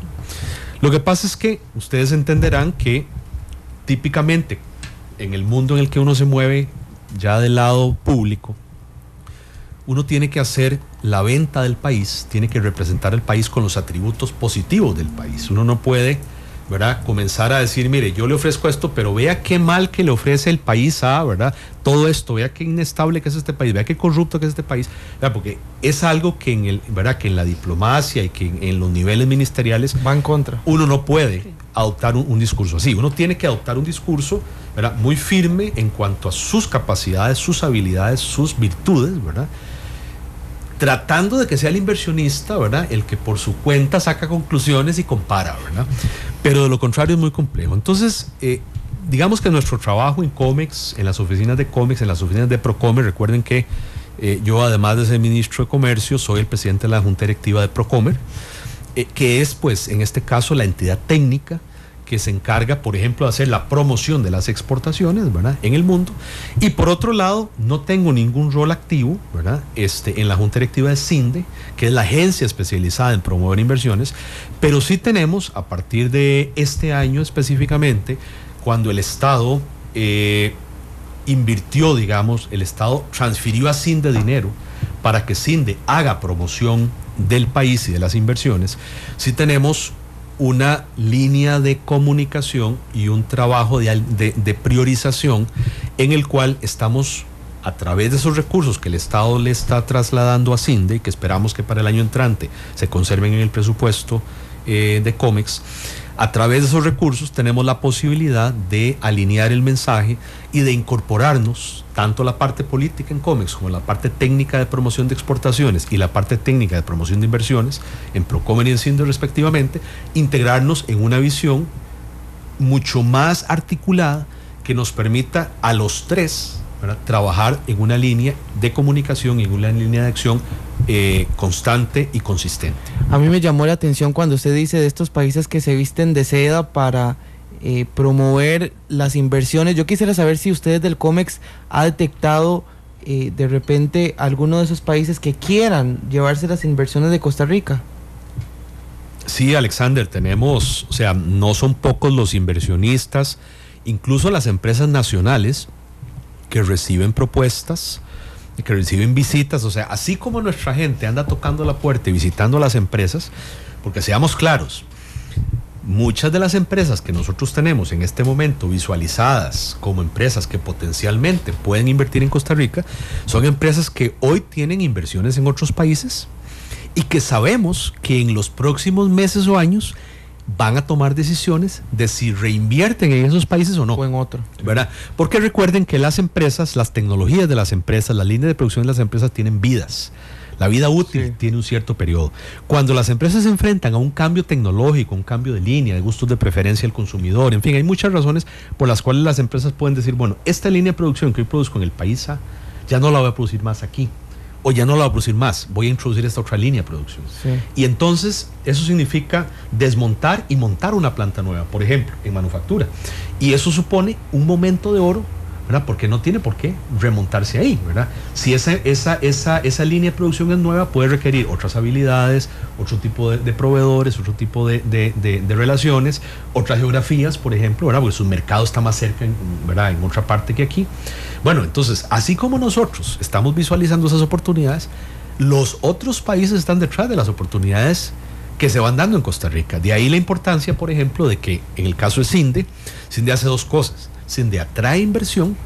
Lo que pasa es que ustedes entenderán que típicamente en el mundo en el que uno se mueve, ya del lado público, uno tiene que hacer la venta del país, tiene que representar el país con los atributos positivos del país. Uno no puede ¿verdad? Comenzar a decir, mire, yo le ofrezco esto, pero vea qué mal que le ofrece el país a, ¿verdad? Todo esto, vea qué inestable que es este país, vea qué corrupto que es este país, Porque es algo que en el, ¿verdad? Que en la diplomacia y que en, los niveles ministeriales va en contra. Uno no puede adoptar un, discurso así, uno tiene que adoptar un discurso, ¿verdad? Muy firme en cuanto a sus capacidades, sus habilidades, sus virtudes, ¿verdad? tratando de que sea el inversionista, ¿verdad? El que por su cuenta saca conclusiones y compara, ¿verdad? Pero de lo contrario es muy complejo. Entonces, eh, digamos que nuestro trabajo en COMEX, en las oficinas de COMEX, en las oficinas de Procomer, recuerden que eh, yo además de ser ministro de Comercio, soy el presidente de la Junta Directiva de Procomer, eh, que es pues en este caso la entidad técnica que se encarga, por ejemplo, de hacer la promoción de las exportaciones, ¿verdad? En el mundo. Y por otro lado, no tengo ningún rol activo, ¿verdad? Este, en la Junta Directiva de CINDE, que es la agencia especializada en promover inversiones, pero sí tenemos, a partir de este año específicamente, cuando el Estado eh, invirtió, digamos, el Estado transfirió a CINDE dinero para que CINDE haga promoción del país y de las inversiones, sí tenemos una línea de comunicación y un trabajo de, priorización en el cual estamos a través de esos recursos que el Estado le está trasladando a CINDE y que esperamos que para el año entrante se conserven en el presupuesto eh, de COMEX, A través de esos recursos tenemos la posibilidad de alinear el mensaje y de incorporarnos tanto la parte política en COMEX como la parte técnica de promoción de exportaciones y la parte técnica de promoción de inversiones en Procomen y en respectivamente, integrarnos en una visión mucho más articulada que nos permita a los tres trabajar en una línea de comunicación y en una línea de acción eh, constante y consistente. A mí me llamó la atención cuando usted dice de estos países que se visten de seda para eh, promover las inversiones. Yo quisiera saber si ustedes del COMEX ha detectado eh, de repente alguno de esos países que quieran llevarse las inversiones de Costa Rica. Sí, Alexander, tenemos, o sea, no son pocos los inversionistas, incluso las empresas nacionales que reciben propuestas, que reciben visitas, o sea, así como nuestra gente anda tocando la puerta y visitando las empresas, porque seamos claros, muchas de las empresas que nosotros tenemos en este momento visualizadas como empresas que potencialmente pueden invertir en Costa Rica, son empresas que hoy tienen inversiones en otros países y que sabemos que en los próximos meses o años van a tomar decisiones de si reinvierten en esos países o no. O en otro. ¿Verdad? Porque recuerden que las empresas, las tecnologías de las empresas, la línea de producción de las empresas tienen vidas. La vida útil tiene un cierto periodo. Cuando las empresas se enfrentan a un cambio tecnológico, un cambio de línea, de gustos de preferencia del consumidor, en fin, hay muchas razones por las cuales las empresas pueden decir, bueno, esta línea de producción que yo produzco en el país A, ya no la voy a producir más aquí o ya no la voy a producir más, voy a introducir esta otra línea de producción. Y entonces eso significa desmontar y montar una planta nueva, por ejemplo, en manufactura. Y eso supone un momento de oro ¿verdad? Porque no tiene por qué remontarse ahí, ¿verdad? Si esa, esa, esa, esa línea de producción es nueva, puede requerir otras habilidades, otro tipo de, proveedores, otro tipo de, de, relaciones, otras geografías, por ejemplo, ¿verdad? Porque su mercado está más cerca, ¿verdad? En otra parte que aquí. Bueno, entonces, así como nosotros estamos visualizando esas oportunidades, los otros países están detrás de las oportunidades que se van dando en Costa Rica. De ahí la importancia, por ejemplo, de que en el caso de CINDE, CINDE hace dos cosas CINDE atrae inversión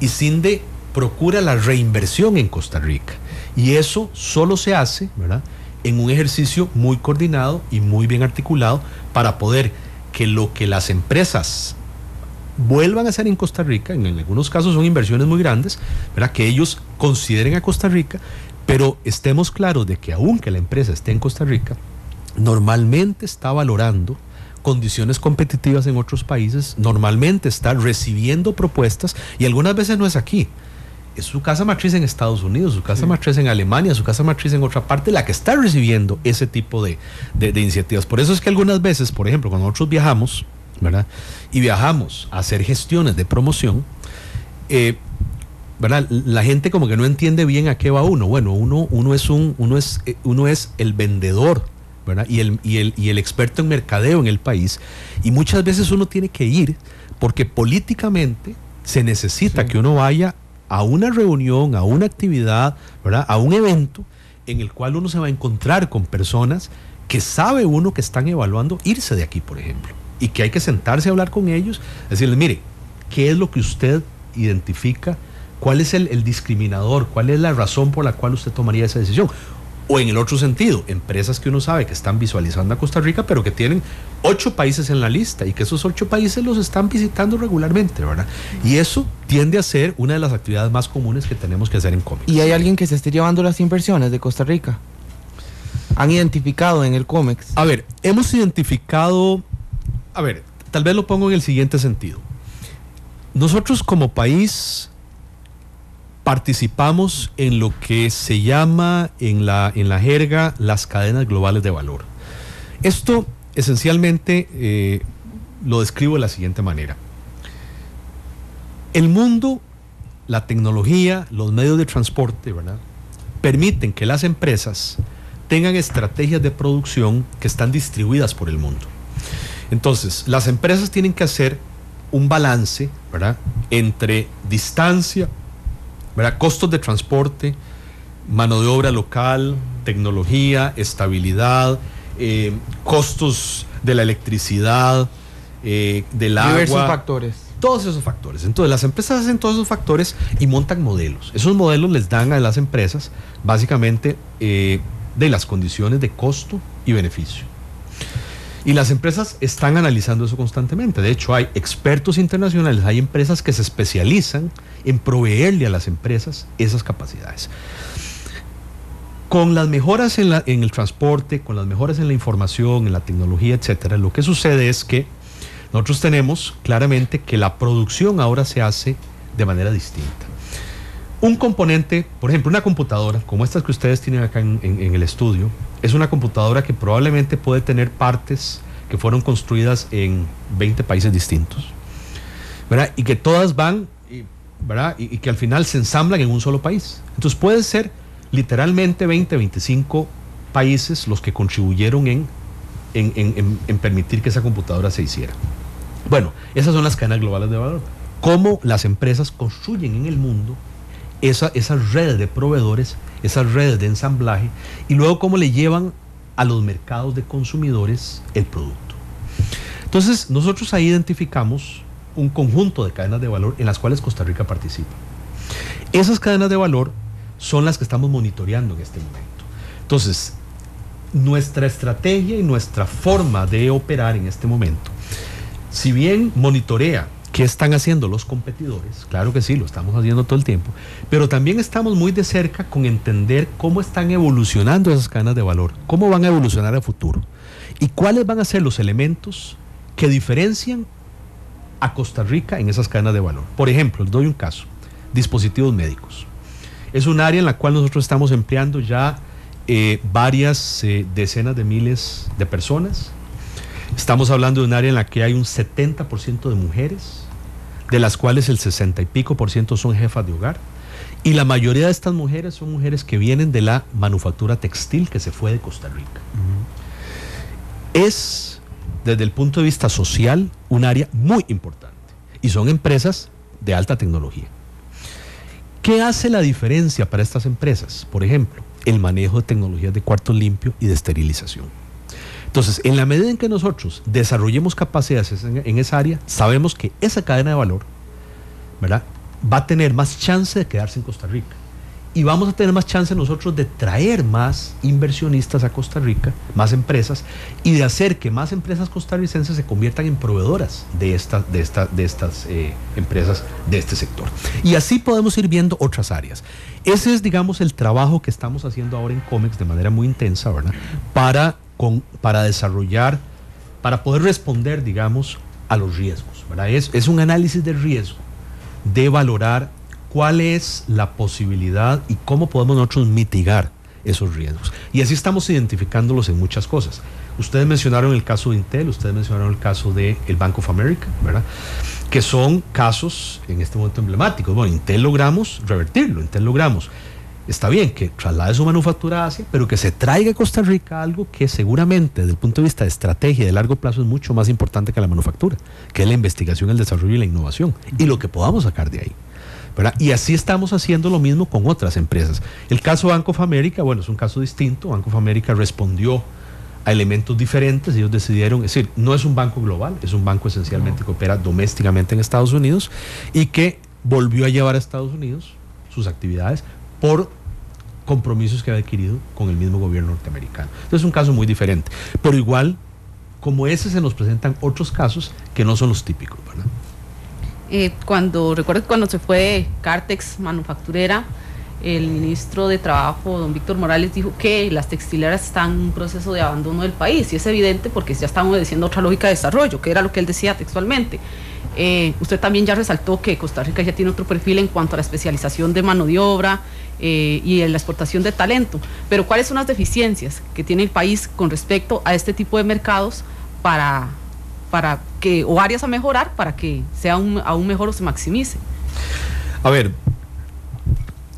y CINDE procura la reinversión en Costa Rica. Y eso solo se hace. En un ejercicio muy coordinado y muy bien articulado para poder que lo que las empresas vuelvan a hacer en Costa Rica, en, algunos casos son inversiones muy grandes, que ellos consideren a Costa Rica, pero estemos claros de que aunque la empresa esté en Costa Rica, normalmente está valorando condiciones competitivas en otros países, normalmente está recibiendo propuestas y algunas veces no es aquí. Es su casa matriz en Estados Unidos, su casa matriz en Alemania, su casa matriz en otra parte, la que está recibiendo ese tipo de, iniciativas. Por eso es que algunas veces, por ejemplo, cuando nosotros viajamos, ¿verdad? Y viajamos a hacer gestiones de promoción, eh, ¿verdad? La gente como que no entiende bien a qué va uno. Bueno, uno, uno, es, un, uno, es, eh, uno es el vendedor y el, y, el, y el experto en mercadeo en el país. Y muchas veces uno tiene que ir porque políticamente se necesita que uno vaya a una reunión, a una actividad, ¿verdad? a un evento en el cual uno se va a encontrar con personas que sabe uno que están evaluando irse de aquí, por ejemplo, y que hay que sentarse a hablar con ellos, decirles, mire, ¿qué es lo que usted identifica? ¿Cuál es el, el discriminador? ¿Cuál es la razón por la cual usted tomaría esa decisión? O en el otro sentido, empresas que uno sabe que están visualizando a Costa Rica, pero que tienen ocho países en la lista y que esos ocho países los están visitando regularmente, ¿verdad? Y eso tiende a ser una de las actividades más comunes que tenemos que hacer en COMEX. ¿Y hay alguien que se esté llevando las inversiones de Costa Rica? ¿Han identificado en el COMEX? A ver, hemos identificado, a ver, tal vez lo pongo en el siguiente sentido. Nosotros como país participamos en lo que se llama en la, en la jerga las cadenas globales de valor. Esto esencialmente eh, lo describo de la siguiente manera. El mundo, la tecnología, los medios de transporte, permiten que las empresas tengan estrategias de producción que están distribuidas por el mundo. Entonces, las empresas tienen que hacer un balance entre distancia, Costos de transporte, mano de obra local, tecnología, estabilidad, eh, costos de la electricidad, eh, del agua. Diversos factores. Todos esos factores. Entonces las empresas hacen todos esos factores y montan modelos. Esos modelos les dan a las empresas básicamente eh, de las condiciones de costo y beneficio. Y las empresas están analizando eso constantemente. De hecho, hay expertos internacionales, hay empresas que se especializan en proveerle a las empresas esas capacidades. Con las mejoras en, el transporte, con las mejoras en la información, en la tecnología, etcétera, lo que sucede es que nosotros tenemos claramente que la producción ahora se hace de manera distinta. Un componente, por ejemplo, una computadora, como estas que ustedes tienen acá en, el estudio, es una computadora que probablemente puede tener partes que fueron construidas en 20 países distintos, ¿verdad? Y que todas van, ¿verdad? Y, que al final se ensamblan en un solo país. Entonces puede ser literalmente 20, 25 países los que contribuyeron en, en permitir que esa computadora se hiciera. Bueno, esas son las cadenas globales de valor. Cómo las empresas construyen en el mundo esa, esas redes de proveedores, esas redes de ensamblaje, y luego cómo le llevan a los mercados de consumidores el producto. Entonces, nosotros ahí identificamos un conjunto de cadenas de valor en las cuales Costa Rica participa. Esas cadenas de valor son las que estamos monitoreando en este momento. Entonces, nuestra estrategia y nuestra forma de operar en este momento, si bien monitorea ¿Qué están haciendo los competidores? Claro que sí, lo estamos haciendo todo el tiempo, pero también estamos muy de cerca con entender cómo están evolucionando esas cadenas de valor, cómo van a evolucionar a futuro y cuáles van a ser los elementos que diferencian a Costa Rica en esas cadenas de valor. Por ejemplo, les doy un caso, dispositivos médicos. Es un área en la cual nosotros estamos empleando ya eh, varias eh, decenas de miles de personas. Estamos hablando de un área en la que hay un 70% de mujeres, de las cuales el 60 y pico por ciento son jefas de hogar. Y la mayoría de estas mujeres son mujeres que vienen de la manufactura textil que se fue de Costa Rica. Es, desde el punto de vista social, un área muy importante. Y son empresas de alta tecnología. ¿Qué hace la diferencia para estas empresas? Por ejemplo, el manejo de tecnologías de cuarto limpio y de esterilización. Entonces, en la medida en que nosotros desarrollemos capacidades en, esa área, sabemos que esa cadena de valor, ¿verdad? Va a tener más chance de quedarse en Costa Rica. Y vamos a tener más chance nosotros de traer más inversionistas a Costa Rica, más empresas, y de hacer que más empresas costarricenses se conviertan en proveedoras de, esta, de, esta, de estas eh, empresas de este sector. Y así podemos ir viendo otras áreas. Ese es, digamos, el trabajo que estamos haciendo ahora en COMEX de manera muy intensa, ¿verdad? Para para desarrollar, para poder responder, digamos, a los riesgos. Es, es un análisis de riesgo, de valorar cuál es la posibilidad y cómo podemos nosotros mitigar esos riesgos. Y así estamos identificándolos en muchas cosas. Ustedes mencionaron el caso de Intel, ustedes mencionaron el caso del el Bank of America, ¿verdad? Que son casos en este momento emblemáticos. Bueno, Intel logramos revertirlo, Intel logramos está bien que traslade su manufactura a Asia, pero que se traiga a Costa Rica algo que seguramente desde el punto de vista de estrategia de largo plazo es mucho más importante que la manufactura, que es la investigación, el desarrollo y la innovación, y lo que podamos sacar de ahí. Y así estamos haciendo lo mismo con otras empresas. El caso Bank of America, bueno, es un caso distinto. Bank of America respondió a elementos diferentes. Ellos decidieron, es decir, no es un banco global, es un banco esencialmente que opera domésticamente en Estados Unidos y que volvió a llevar a Estados Unidos sus actividades por compromisos que ha adquirido con el mismo gobierno norteamericano. Entonces es un caso muy diferente. Pero igual, como ese se nos presentan otros casos que no son los típicos, ¿verdad? Eh, cuando, recuerdo cuando se fue Cartex manufacturera, el ministro de Trabajo, don Víctor Morales, dijo que las textileras están en un proceso de abandono del país. Y es evidente porque ya estamos obedeciendo otra lógica de desarrollo, que era lo que él decía textualmente. Eh, usted también ya resaltó que Costa Rica ya tiene otro perfil en cuanto a la especialización de mano de obra eh, y en la exportación de talento. Pero ¿cuáles son las deficiencias que tiene el país con respecto a este tipo de mercados para, para que, o áreas a mejorar para que sea aún, mejor o se maximice? A ver,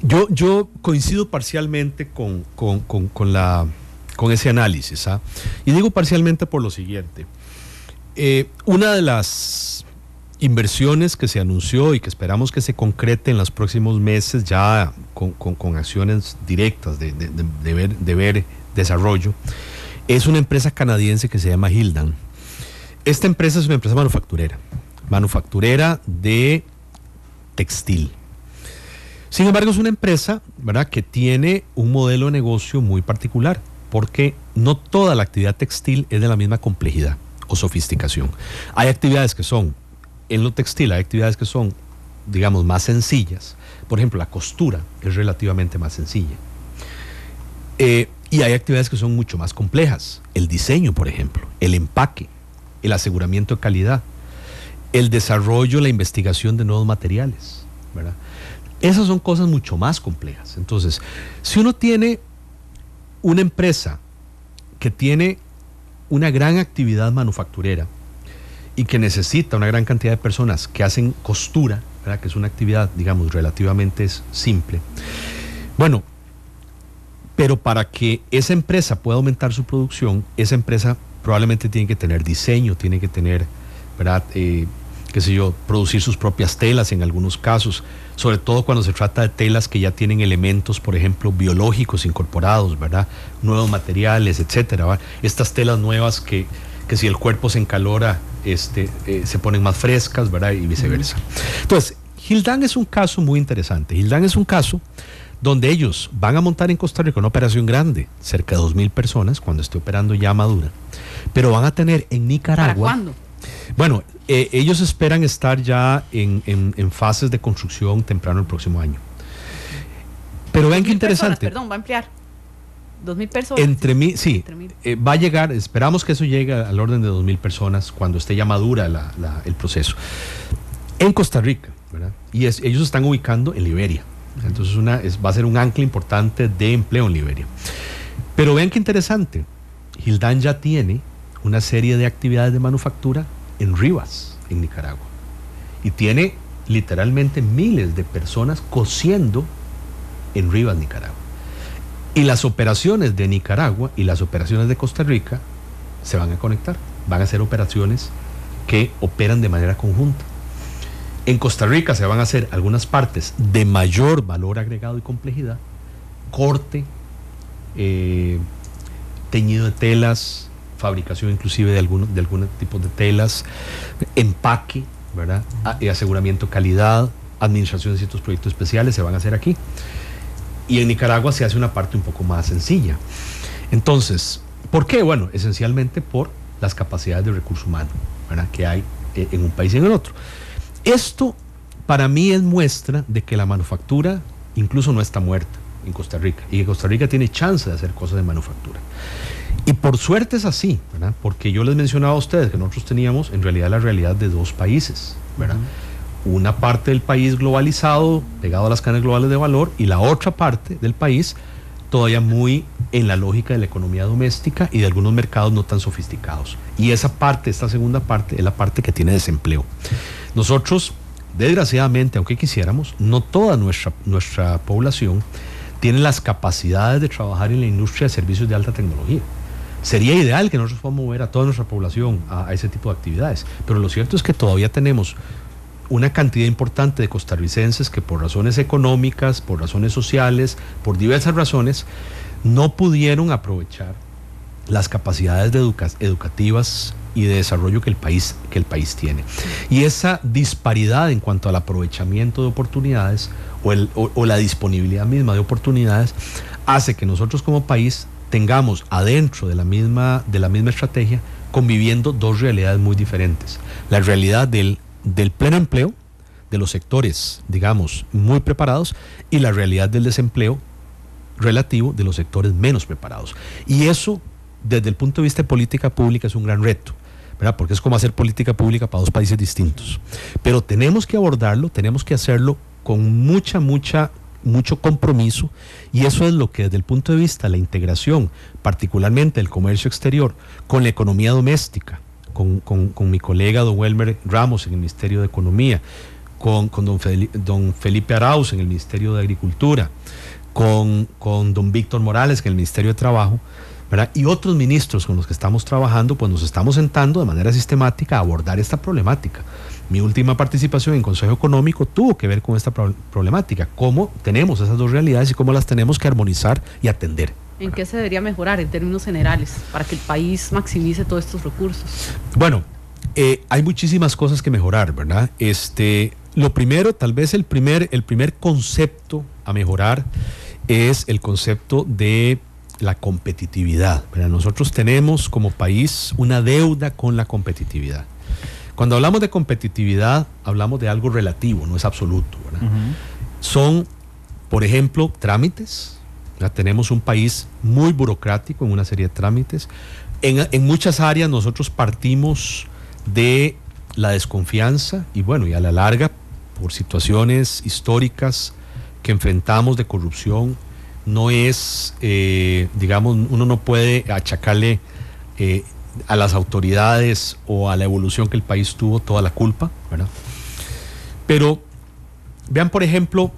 yo, yo coincido parcialmente con, la, con ese análisis. ¿ah? Y digo parcialmente por lo siguiente. Eh, una de las inversiones que se anunció y que esperamos que se concrete en los próximos meses ya con, acciones directas de, ver, de ver desarrollo, es una empresa canadiense que se llama Hildan. Esta empresa es una empresa manufacturera, manufacturera de textil. Sin embargo, es una empresa ¿verdad? que tiene un modelo de negocio muy particular porque no toda la actividad textil es de la misma complejidad o sofisticación. Hay actividades que son, en lo textil hay actividades que son, digamos, más sencillas. Por ejemplo, la costura es relativamente más sencilla. Eh, y hay actividades que son mucho más complejas. El diseño, por ejemplo, el empaque, el aseguramiento de calidad, el desarrollo, la investigación de nuevos materiales. ¿verdad? Esas son cosas mucho más complejas. Entonces, si uno tiene una empresa que tiene una gran actividad manufacturera y que necesita una gran cantidad de personas que hacen costura, que es una actividad, digamos, relativamente simple, bueno, pero para que esa empresa pueda aumentar su producción, esa empresa probablemente tiene que tener diseño, tiene que tener, ¿verdad? Eh, qué sé yo, producir sus propias telas en algunos casos, sobre todo cuando se trata de telas que ya tienen elementos, por ejemplo, biológicos incorporados, ¿verdad? Nuevos materiales, etcétera. Estas telas nuevas que, que si el cuerpo se encalora, este, eh, se ponen más frescas, ¿verdad? Y viceversa. Entonces, Gildan es un caso muy interesante. Gildan es un caso donde ellos van a montar en Costa Rica una operación grande, cerca de 2.000 personas, cuando esté operando ya Madura, pero van a tener en Nicaragua... ¿Para cuándo? Bueno, eh, ellos esperan estar ya en, fases de construcción temprano el próximo año. Pero vean qué interesante. perdón, va a ampliar. 2.000 personas. Entre mí, sí, eh, va a llegar, esperamos que eso llegue al orden de 2.000 personas cuando esté ya madura el proceso. En Costa Rica, ¿verdad? Y ellos están ubicando en Liberia. Entonces una, va a ser un ancla importante de empleo en Liberia. Pero vean qué interesante. Gildan ya tiene una serie de actividades de manufactura en Rivas, en Nicaragua. Y tiene literalmente miles de personas cosiendo en Rivas, Nicaragua. Y las operaciones de Nicaragua y las operaciones de Costa Rica se van a conectar. Van a ser operaciones que operan de manera conjunta. En Costa Rica se van a hacer algunas partes de mayor valor agregado y complejidad, corte, eh, teñido de telas, fabricación inclusive de algún, de algún tipo de telas, empaque, ¿verdad? y aseguramiento de calidad, administración de ciertos proyectos especiales se van a hacer aquí. Y en Nicaragua se hace una parte un poco más sencilla. Entonces, ¿por qué? Bueno, esencialmente por las capacidades de recurso humano ¿verdad? que hay eh, en un país y en el otro. Esto para mí es muestra de que la manufactura incluso no está muerta en Costa Rica y que Costa Rica tiene chance de hacer cosas de manufactura. Y por suerte es así. Porque yo les mencionaba a ustedes que nosotros teníamos en realidad la realidad de dos países, ¿verdad? Una parte del país globalizado, pegado a las cadenas globales de valor, y la otra parte del país todavía muy en la lógica de la economía doméstica y de algunos mercados no tan sofisticados. Y esa parte, esta segunda parte, es la parte que tiene desempleo. Nosotros, desgraciadamente, aunque quisiéramos, no toda nuestra, nuestra población tiene las capacidades de trabajar en la industria de servicios de alta tecnología. Sería ideal que nosotros podamos mover a toda nuestra población a, ese tipo de actividades, pero lo cierto es que todavía tenemos una cantidad importante de costarricenses que por razones económicas, por razones sociales, por diversas razones, no pudieron aprovechar las capacidades de educativas y de desarrollo que el, país, que el país tiene. Y esa disparidad en cuanto al aprovechamiento de oportunidades o, o la disponibilidad misma de oportunidades hace que nosotros como país tengamos adentro de la misma, de la misma estrategia conviviendo dos realidades muy diferentes. La realidad del, del pleno empleo, de los sectores, digamos, muy preparados, y la realidad del desempleo relativo de los sectores menos preparados. Y eso, desde el punto de vista de política pública, es un gran reto. ¿verdad? Porque es como hacer política pública para dos países distintos. Pero tenemos que abordarlo, tenemos que hacerlo con mucha, mucha mucho compromiso y eso es lo que desde el punto de vista de la integración, particularmente el comercio exterior, con la economía doméstica, con, mi colega don Welmer Ramos en el Ministerio de Economía, con, don, Felipe, don, Felipe Arauz en el Ministerio de Agricultura, con, con don Víctor Morales en el Ministerio de Trabajo, y otros ministros con los que estamos trabajando, pues nos estamos sentando de manera sistemática a abordar esta problemática. Mi última participación en Consejo Económico tuvo que ver con esta problemática, cómo tenemos esas dos realidades y cómo las tenemos que armonizar y atender. ¿En qué se debería mejorar en términos generales para que el país maximice todos estos recursos? Bueno, eh, hay muchísimas cosas que mejorar, ¿verdad? Este, lo primero, tal vez el primer, el primer concepto a mejorar es el concepto de la competitividad. Nosotros tenemos como país una deuda con la competitividad. Cuando hablamos de competitividad, hablamos de algo relativo, no es absoluto. Son, por ejemplo, trámites. Tenemos un país muy burocrático en una serie de trámites. En, en, muchas áreas nosotros partimos de la desconfianza y bueno, y a la larga, por situaciones históricas que enfrentamos de corrupción, no es, eh, digamos, uno no puede achacarle eh, a las autoridades o a la evolución que el país tuvo toda la culpa, ¿verdad? Pero vean, por ejemplo,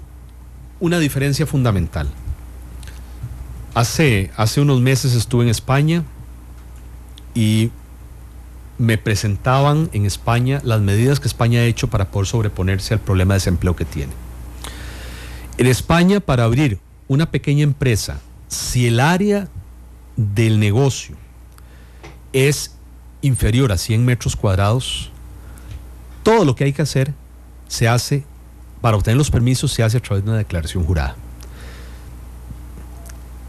una diferencia fundamental. Hace, hace unos meses estuve en España y me presentaban en España las medidas que España ha hecho para poder sobreponerse al problema de desempleo que tiene. En España, para abrir una pequeña empresa, si el área del negocio es inferior a 100 metros cuadrados, todo lo que hay que hacer se hace, para obtener los permisos, se hace a través de una declaración jurada.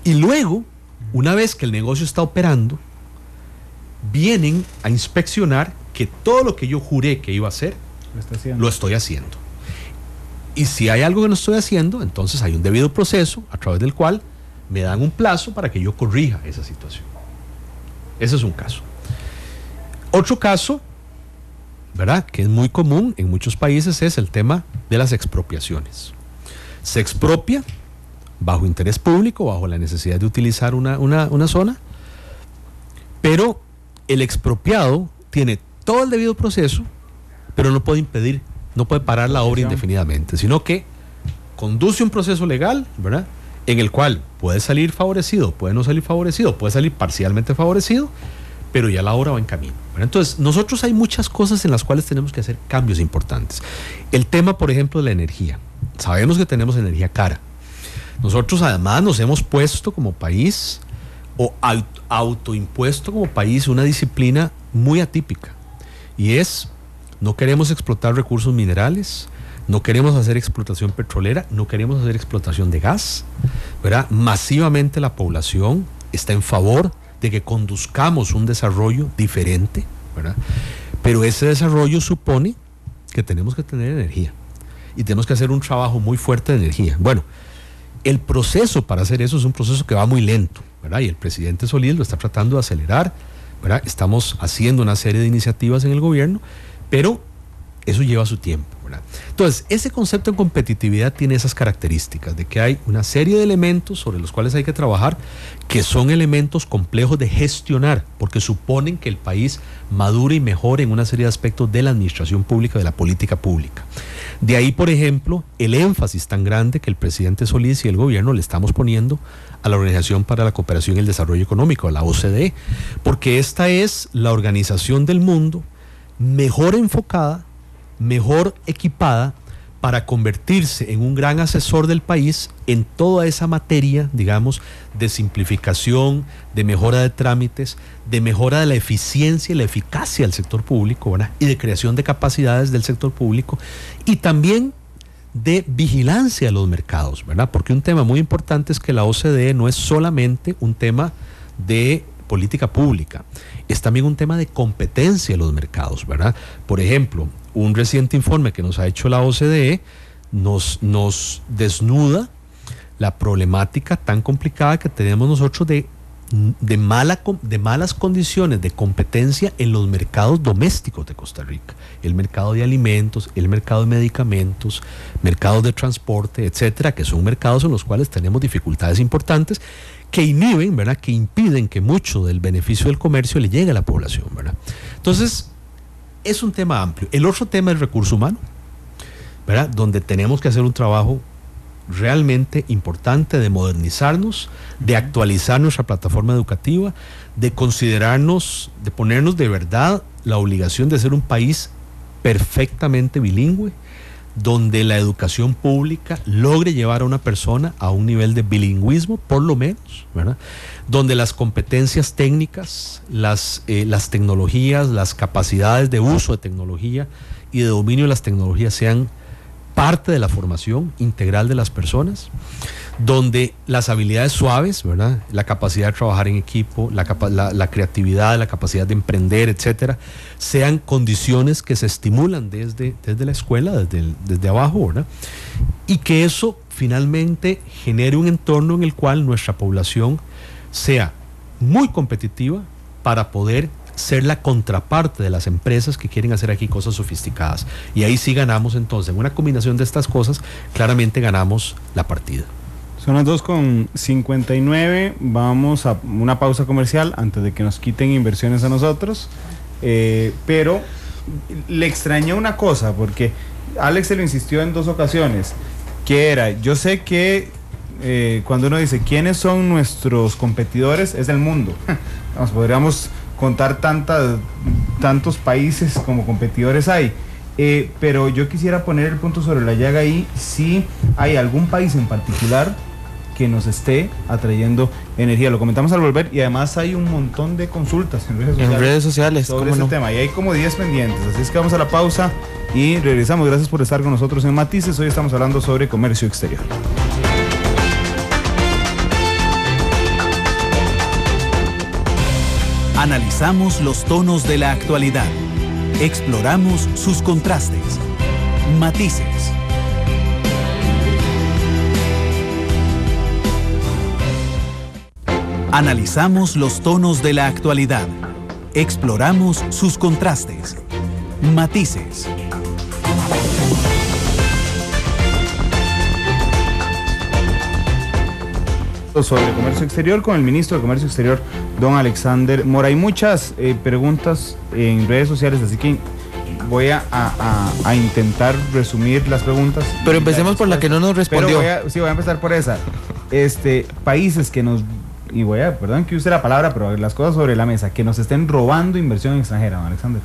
Y luego, una vez que el negocio está operando, vienen a inspeccionar que todo lo que yo juré que iba a hacer, lo estoy haciendo. Y si hay algo que no estoy haciendo, entonces hay un debido proceso a través del cual me dan un plazo para que yo corrija esa situación. Ese es un caso. Otro caso, ¿verdad? Que es muy común en muchos países es el tema de las expropiaciones. Se expropia bajo interés público, bajo la necesidad de utilizar una, una zona, pero el expropiado tiene todo el debido proceso, pero no puede impedir no puede parar la obra indefinidamente, sino que conduce un proceso legal, ¿verdad? En el cual puede salir favorecido, puede no salir favorecido, puede salir parcialmente favorecido, pero ya la obra va en camino. Entonces, nosotros hay muchas cosas en las cuales tenemos que hacer cambios importantes. El tema, por ejemplo, de la energía. Sabemos que tenemos energía cara. Nosotros además nos hemos puesto como país o autoimpuesto como país una disciplina muy atípica y es no queremos explotar recursos minerales, no queremos hacer explotación petrolera, no queremos hacer explotación de gas. ¿verdad? Masivamente la población está en favor de que conduzcamos un desarrollo diferente, ¿verdad? pero ese desarrollo supone que tenemos que tener energía y tenemos que hacer un trabajo muy fuerte de energía. Bueno, el proceso para hacer eso es un proceso que va muy lento, ¿verdad? y el presidente Solís lo está tratando de acelerar. ¿verdad? Estamos haciendo una serie de iniciativas en el gobierno pero eso lleva su tiempo. Entonces, ese concepto en competitividad tiene esas características de que hay una serie de elementos sobre los cuales hay que trabajar que son elementos complejos de gestionar porque suponen que el país madure y mejore en una serie de aspectos de la administración pública, de la política pública. De ahí, por ejemplo, el énfasis tan grande que el presidente Solís y el gobierno le estamos poniendo a la Organización para la Cooperación y el Desarrollo Económico, a la OCDE, porque esta es la organización del mundo mejor enfocada, mejor equipada para convertirse en un gran asesor del país en toda esa materia, digamos, de simplificación, de mejora de trámites, de mejora de la eficiencia y la eficacia del sector público, ¿verdad? Y de creación de capacidades del sector público y también de vigilancia de los mercados, ¿verdad? Porque un tema muy importante es que la OCDE no es solamente un tema de política pública, es también un tema de competencia de los mercados, ¿verdad? Por ejemplo, un reciente informe que nos ha hecho la OCDE nos, nos desnuda la problemática tan complicada que tenemos nosotros de, de, mala, de malas condiciones de competencia en los mercados domésticos de Costa Rica. El mercado de alimentos, el mercado de medicamentos, mercados de transporte, etcétera, que son mercados en los cuales tenemos dificultades importantes que inhiben, ¿verdad? Que impiden que mucho del beneficio del comercio le llegue a la población, ¿verdad? Entonces, es un tema amplio. El otro tema es el recurso humano, ¿verdad? Donde tenemos que hacer un trabajo realmente importante de modernizarnos, de actualizar nuestra plataforma educativa, de considerarnos, de ponernos de verdad la obligación de ser un país perfectamente bilingüe, donde la educación pública logre llevar a una persona a un nivel de bilingüismo, por lo menos, ¿verdad? donde las competencias técnicas, las, eh, las tecnologías, las capacidades de uso de tecnología y de dominio de las tecnologías sean parte de la formación integral de las personas, donde las habilidades suaves, la capacidad de trabajar en equipo, la, la, creatividad, la capacidad de emprender, etcétera, sean condiciones que se estimulan desde, desde la escuela, desde, desde abajo, ¿verdad? y que eso finalmente genere un entorno en el cual nuestra población sea muy competitiva para poder ser la contraparte de las empresas que quieren hacer aquí cosas sofisticadas. Y ahí sí ganamos entonces. En una combinación de estas cosas, claramente ganamos la partida. Son las 2.59. Vamos a una pausa comercial antes de que nos quiten inversiones a nosotros. Eh, pero le extrañé una cosa, porque Alex se lo insistió en dos ocasiones, que era, yo sé que eh, cuando uno dice quiénes son nuestros competidores, es el mundo. Nos podríamos contar tantas, tantos países como competidores hay. Eh, pero yo quisiera poner el punto sobre la llaga ahí, si hay algún país en particular que nos esté atrayendo energía. Lo comentamos al volver y además hay un montón de consultas en redes sociales, en redes sociales sobre este tema y hay como 10 pendientes. Así es que vamos a la pausa y regresamos. Gracias por estar con nosotros en Matices. Hoy estamos hablando sobre comercio exterior. Analizamos los tonos de la actualidad. Exploramos sus contrastes. Matices. Analizamos los tonos de la actualidad. Exploramos sus contrastes. Matices. sobre comercio exterior con el ministro de Comercio Exterior, don Alexander Mora. Hay muchas eh, preguntas en redes sociales, así que voy a, intentar resumir las preguntas. Pero empecemos por la que no nos respondió. sí, voy a empezar por esa. Este, países que nos, y voy a, perdón que use la palabra, pero las cosas sobre la mesa, que nos estén robando inversión extranjera, don Alexander.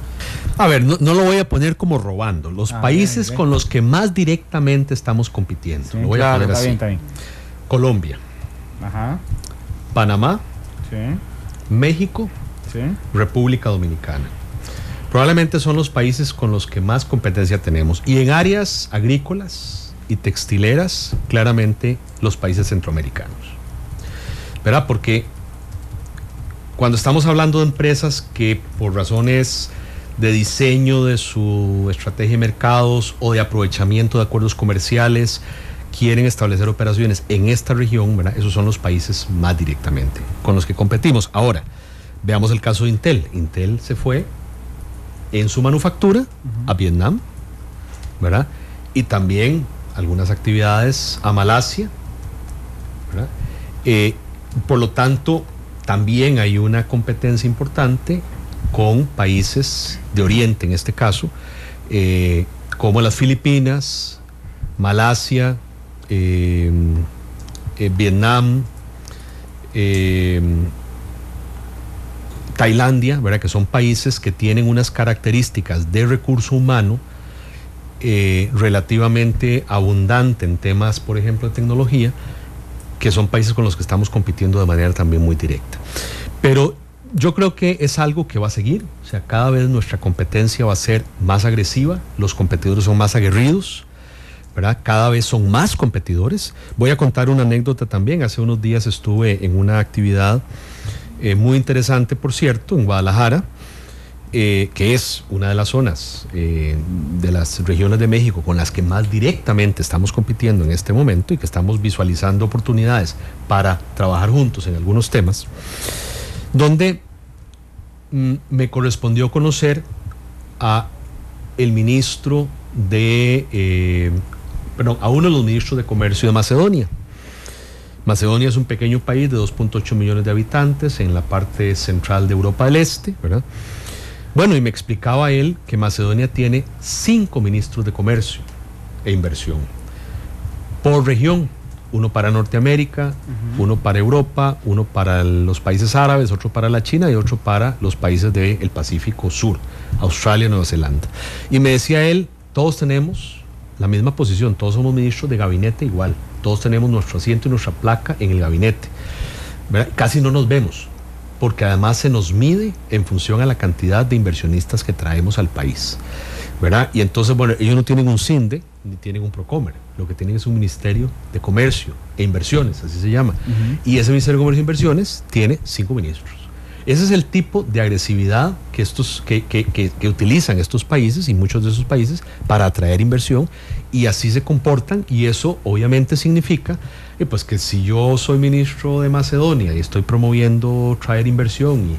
A ver, no, lo voy a poner como robando. Los ah, países con los que más directamente estamos compitiendo. lo voy a poner así. Colombia. Panamá, México, República Dominicana. Probablemente son los países con los que más competencia tenemos. Y en áreas agrícolas y textileras, claramente los países centroamericanos. ¿Verdad? Porque cuando estamos hablando de empresas que por razones de diseño de su estrategia de mercados o de aprovechamiento de acuerdos comerciales quieren establecer operaciones en esta región, ¿verdad? esos son los países más directamente con los que competimos. Ahora, veamos el caso de Intel. Intel se fue en su manufactura a Vietnam, ¿verdad? Y también algunas actividades a Malasia, ¿verdad? Eh, por lo tanto, también hay una competencia importante con países de Oriente, en este caso, eh, como las Filipinas, Malasia, eh, eh, Vietnam, Tailandia, ¿verdad? que son países que tienen unas características de recurso humano relativamente abundante en temas, por ejemplo, de tecnología, que son países con los que estamos compitiendo de manera también muy directa. Pero yo creo que es algo que va a seguir, o sea, cada vez nuestra competencia va a ser más agresiva, los competidores son más aguerridos, cada vez son más competidores. Voy a contar una anécdota también. Hace unos días estuve en una actividad eh, muy interesante, por cierto, en Guadalajara, eh, que es una de las zonas eh, de las regiones de México con las que más directamente estamos compitiendo en este momento y que estamos visualizando oportunidades para trabajar juntos en algunos temas, donde mm, me correspondió conocer a el ministro de perdón, a uno de los ministros de Comercio de Macedonia. Macedonia es un pequeño país de 2.8 millones de habitantes en la parte central de Europa del Este, ¿verdad? Bueno, y me explicaba él que Macedonia tiene cinco ministros de comercio e inversión por región, uno para Norteamérica, uno para Europa, uno para los países árabes, otro para la China y otro para los países del Pacífico Sur, Australia, Nueva Zelanda. Y me decía él, todos tenemos la misma posición, todos somos ministros de gabinete igual, todos tenemos nuestro asiento y nuestra placa en el gabinete. Casi no nos vemos, porque además se nos mide en función a la cantidad de inversionistas que traemos al país. ¿verdad? Y entonces, bueno, ellos no tienen un CINDE ni tienen un Procomer, lo que tienen es un Ministerio de Comercio e Inversiones, así se llama. Y ese Ministerio de Comercio e Inversiones tiene cinco ministros. Ese es el tipo de agresividad que, estos, que, que, que, utilizan estos países y muchos de esos países para atraer inversión y así se comportan y eso obviamente significa eh, pues que si yo soy ministro de Macedonia y estoy promoviendo traer inversión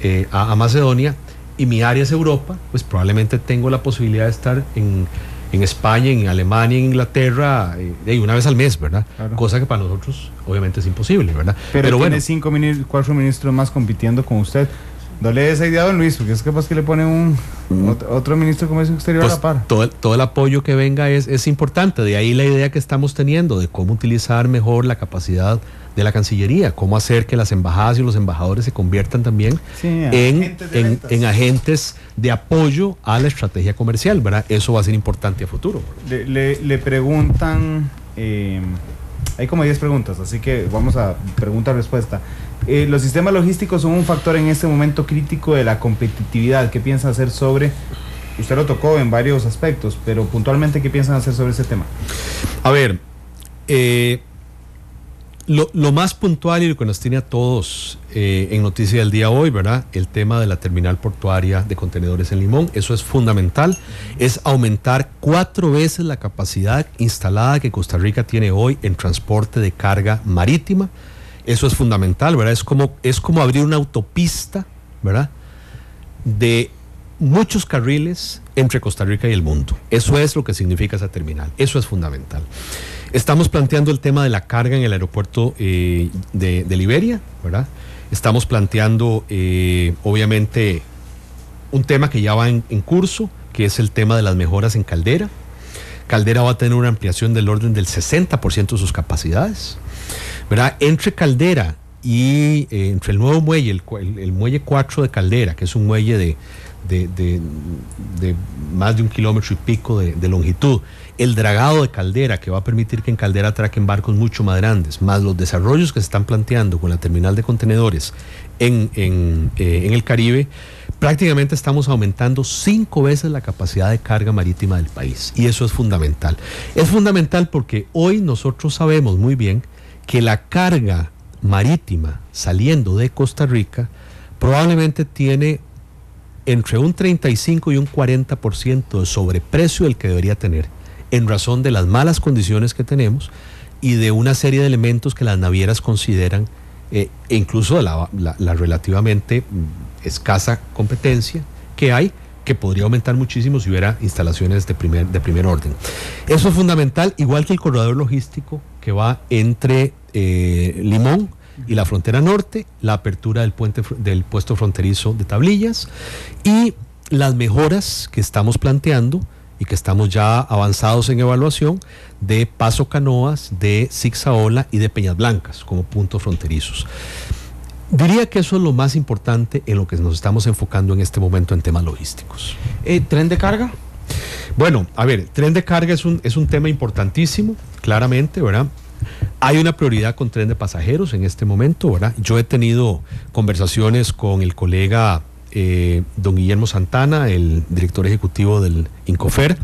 eh, a, a Macedonia y mi área es Europa, pues probablemente tengo la posibilidad de estar en en España, en Alemania, en Inglaterra, eh, una vez al mes, ¿verdad? Cosa que para nosotros obviamente es imposible, ¿verdad? Pero, tiene bueno. cinco ministros, cuatro ministros más compitiendo con usted. Dale esa idea a don Luis, porque es capaz que le pone un otro, ministro de Comercio Exterior a la pues, par. Todo, todo el apoyo que venga es, es importante, de ahí la idea que estamos teniendo de cómo utilizar mejor la capacidad de la Cancillería, cómo hacer que las embajadas y los embajadores se conviertan también en, en, agentes de apoyo a la estrategia comercial, ¿verdad? Eso va a ser importante a futuro. Le, preguntan, eh, hay como 10 preguntas, así que vamos a pregunta-respuesta. Eh, los sistemas logísticos son un factor en este momento crítico de la competitividad. ¿Qué piensan hacer sobre Usted lo tocó en varios aspectos, pero puntualmente, ¿qué piensan hacer sobre ese tema? A ver, eh, lo, más puntual y lo que nos tiene a todos eh, en noticia del día hoy, ¿verdad? El tema de la terminal portuaria de contenedores en Limón, eso es fundamental, es aumentar cuatro veces la capacidad instalada que Costa Rica tiene hoy en transporte de carga marítima, eso es fundamental, ¿verdad? Es como, es como abrir una autopista, ¿verdad? De muchos carriles entre Costa Rica y el mundo. Eso es lo que significa esa terminal, eso es fundamental. Estamos planteando el tema de la carga en el aeropuerto eh, de, Liberia, ¿verdad? Estamos planteando, eh, obviamente, un tema que ya va en, curso, que es el tema de las mejoras en Caldera. Caldera va a tener una ampliación del orden del 60% de sus capacidades. ¿verdad? Entre Caldera y eh, entre el nuevo muelle, el, muelle 4 de Caldera, que es un muelle de, de, más de un kilómetro y pico de, longitud, el dragado de Caldera, que va a permitir que en Caldera atraquen barcos mucho más grandes, más los desarrollos que se están planteando con la terminal de contenedores en, en, eh, en el Caribe, prácticamente estamos aumentando cinco veces la capacidad de carga marítima del país. Y eso es fundamental. Es fundamental porque hoy nosotros sabemos muy bien que la carga marítima saliendo de Costa Rica probablemente tiene entre un 35 y un 40% de sobreprecio del que debería tener en razón de las malas condiciones que tenemos y de una serie de elementos que las navieras consideran, e incluso la, relativamente mm, escasa competencia que hay, que podría aumentar muchísimo si hubiera instalaciones de primer, de primer orden. Eso es fundamental, igual que el corredor logístico que va entre eh, Limón y la frontera norte, la apertura del, puente, del puesto fronterizo de tablillas y las mejoras que estamos planteando y que estamos ya avanzados en evaluación de Paso Canoas, de Zigzaola y de Peñas Blancas como puntos fronterizos. Diría que eso es lo más importante en lo que nos estamos enfocando en este momento en temas logísticos. Eh, ¿Tren de carga? Bueno, a ver, tren de carga es un, es un tema importantísimo, claramente, ¿verdad? Hay una prioridad con tren de pasajeros en este momento, ¿verdad? Yo he tenido conversaciones con el colega eh, don Guillermo Santana, el director ejecutivo del Incofer.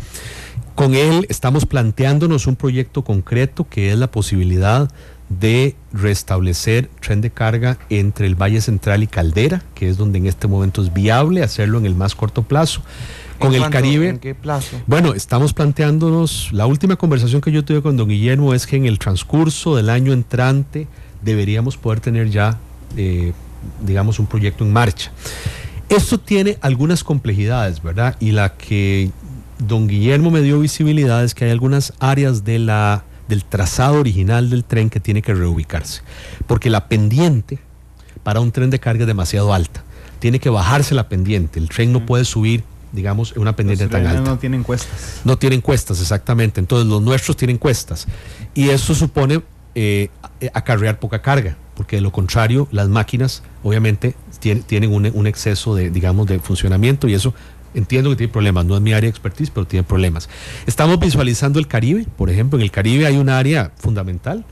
Con él estamos planteándonos un proyecto concreto que es la posibilidad de restablecer tren de carga entre el Valle Central y Caldera, que es donde en este momento es viable hacerlo en el más corto plazo. Con el Caribe. ¿En qué plazo? Bueno, estamos planteándonos, la última conversación que yo tuve con don Guillermo es que en el transcurso del año entrante deberíamos poder tener ya, eh, digamos, un proyecto en marcha. Esto tiene algunas complejidades, ¿verdad? Y la que don Guillermo me dio visibilidad es que hay algunas áreas de la, del trazado original del tren que tiene que reubicarse. Porque la pendiente para un tren de carga es demasiado alta. Tiene que bajarse la pendiente. El tren no puede subir, digamos, en una pendiente tan alta. No tienen cuestas. No tienen cuestas, exactamente. Entonces los nuestros tienen cuestas. Y eso supone eh, acarrear poca carga porque de lo contrario las máquinas obviamente tienen, un, exceso de, digamos, de funcionamiento y eso entiendo que tiene problemas, no es mi área de expertise, pero tiene problemas. Estamos visualizando el Caribe, por ejemplo, en el Caribe hay un área fundamental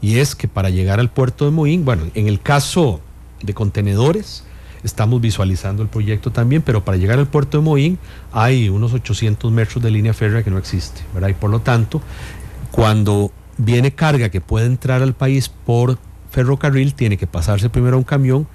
y es que para llegar al puerto de Moín, bueno, en el caso de contenedores, estamos visualizando el proyecto también, pero para llegar al puerto de Moín hay unos 800 metros de línea férrea que no existe, ¿verdad? Y por lo tanto, cuando viene carga que puede entrar al país por ferrocarril, tiene que pasarse primero a un camión,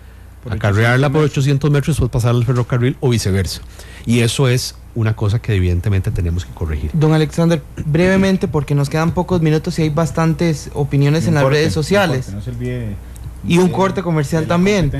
acarrearla por 800 metros y después pasar al ferrocarril o viceversa. Y eso es una cosa que evidentemente tenemos que corregir. Don Alexander, brevemente, porque nos quedan pocos minutos y hay bastantes opiniones en las redes sociales. y un corte comercial también.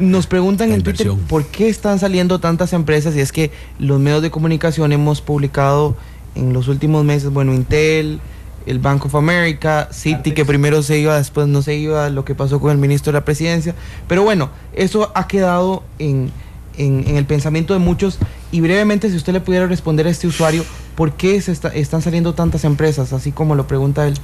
Nos preguntan en Twitter por qué están saliendo tantas empresas y es que los medios de comunicación hemos publicado en los últimos meses, bueno, Intel, el Bank of America, Citi, que primero se iba, después no se iba, lo que pasó con el ministro de la presidencia. Pero bueno, eso ha quedado en, el pensamiento de muchos. Y brevemente, si usted le pudiera responder a este usuario, ¿por qué se están saliendo tantas empresas, así como lo pregunta él?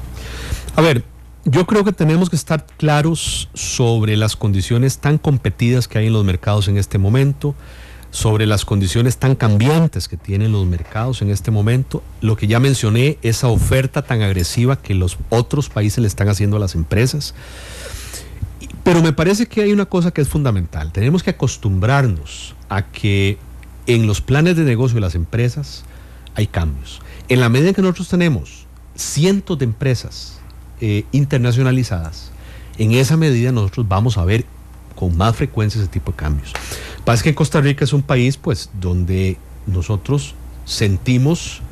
A ver, yo creo que tenemos que estar claros sobre las condiciones tan competidas que hay en los mercados en este momento sobre las condiciones tan cambiantes que tienen los mercados en este momento. Lo que ya mencioné, esa oferta tan agresiva que los otros países le están haciendo a las empresas. Pero me parece que hay una cosa que es fundamental. Tenemos que acostumbrarnos a que en los planes de negocio de las empresas hay cambios. En la medida en que nosotros tenemos cientos de empresas eh, internacionalizadas, en esa medida nosotros vamos a ver con más frecuencia ese tipo de cambios. Pasa que Costa Rica es un país pues donde nosotros sentimos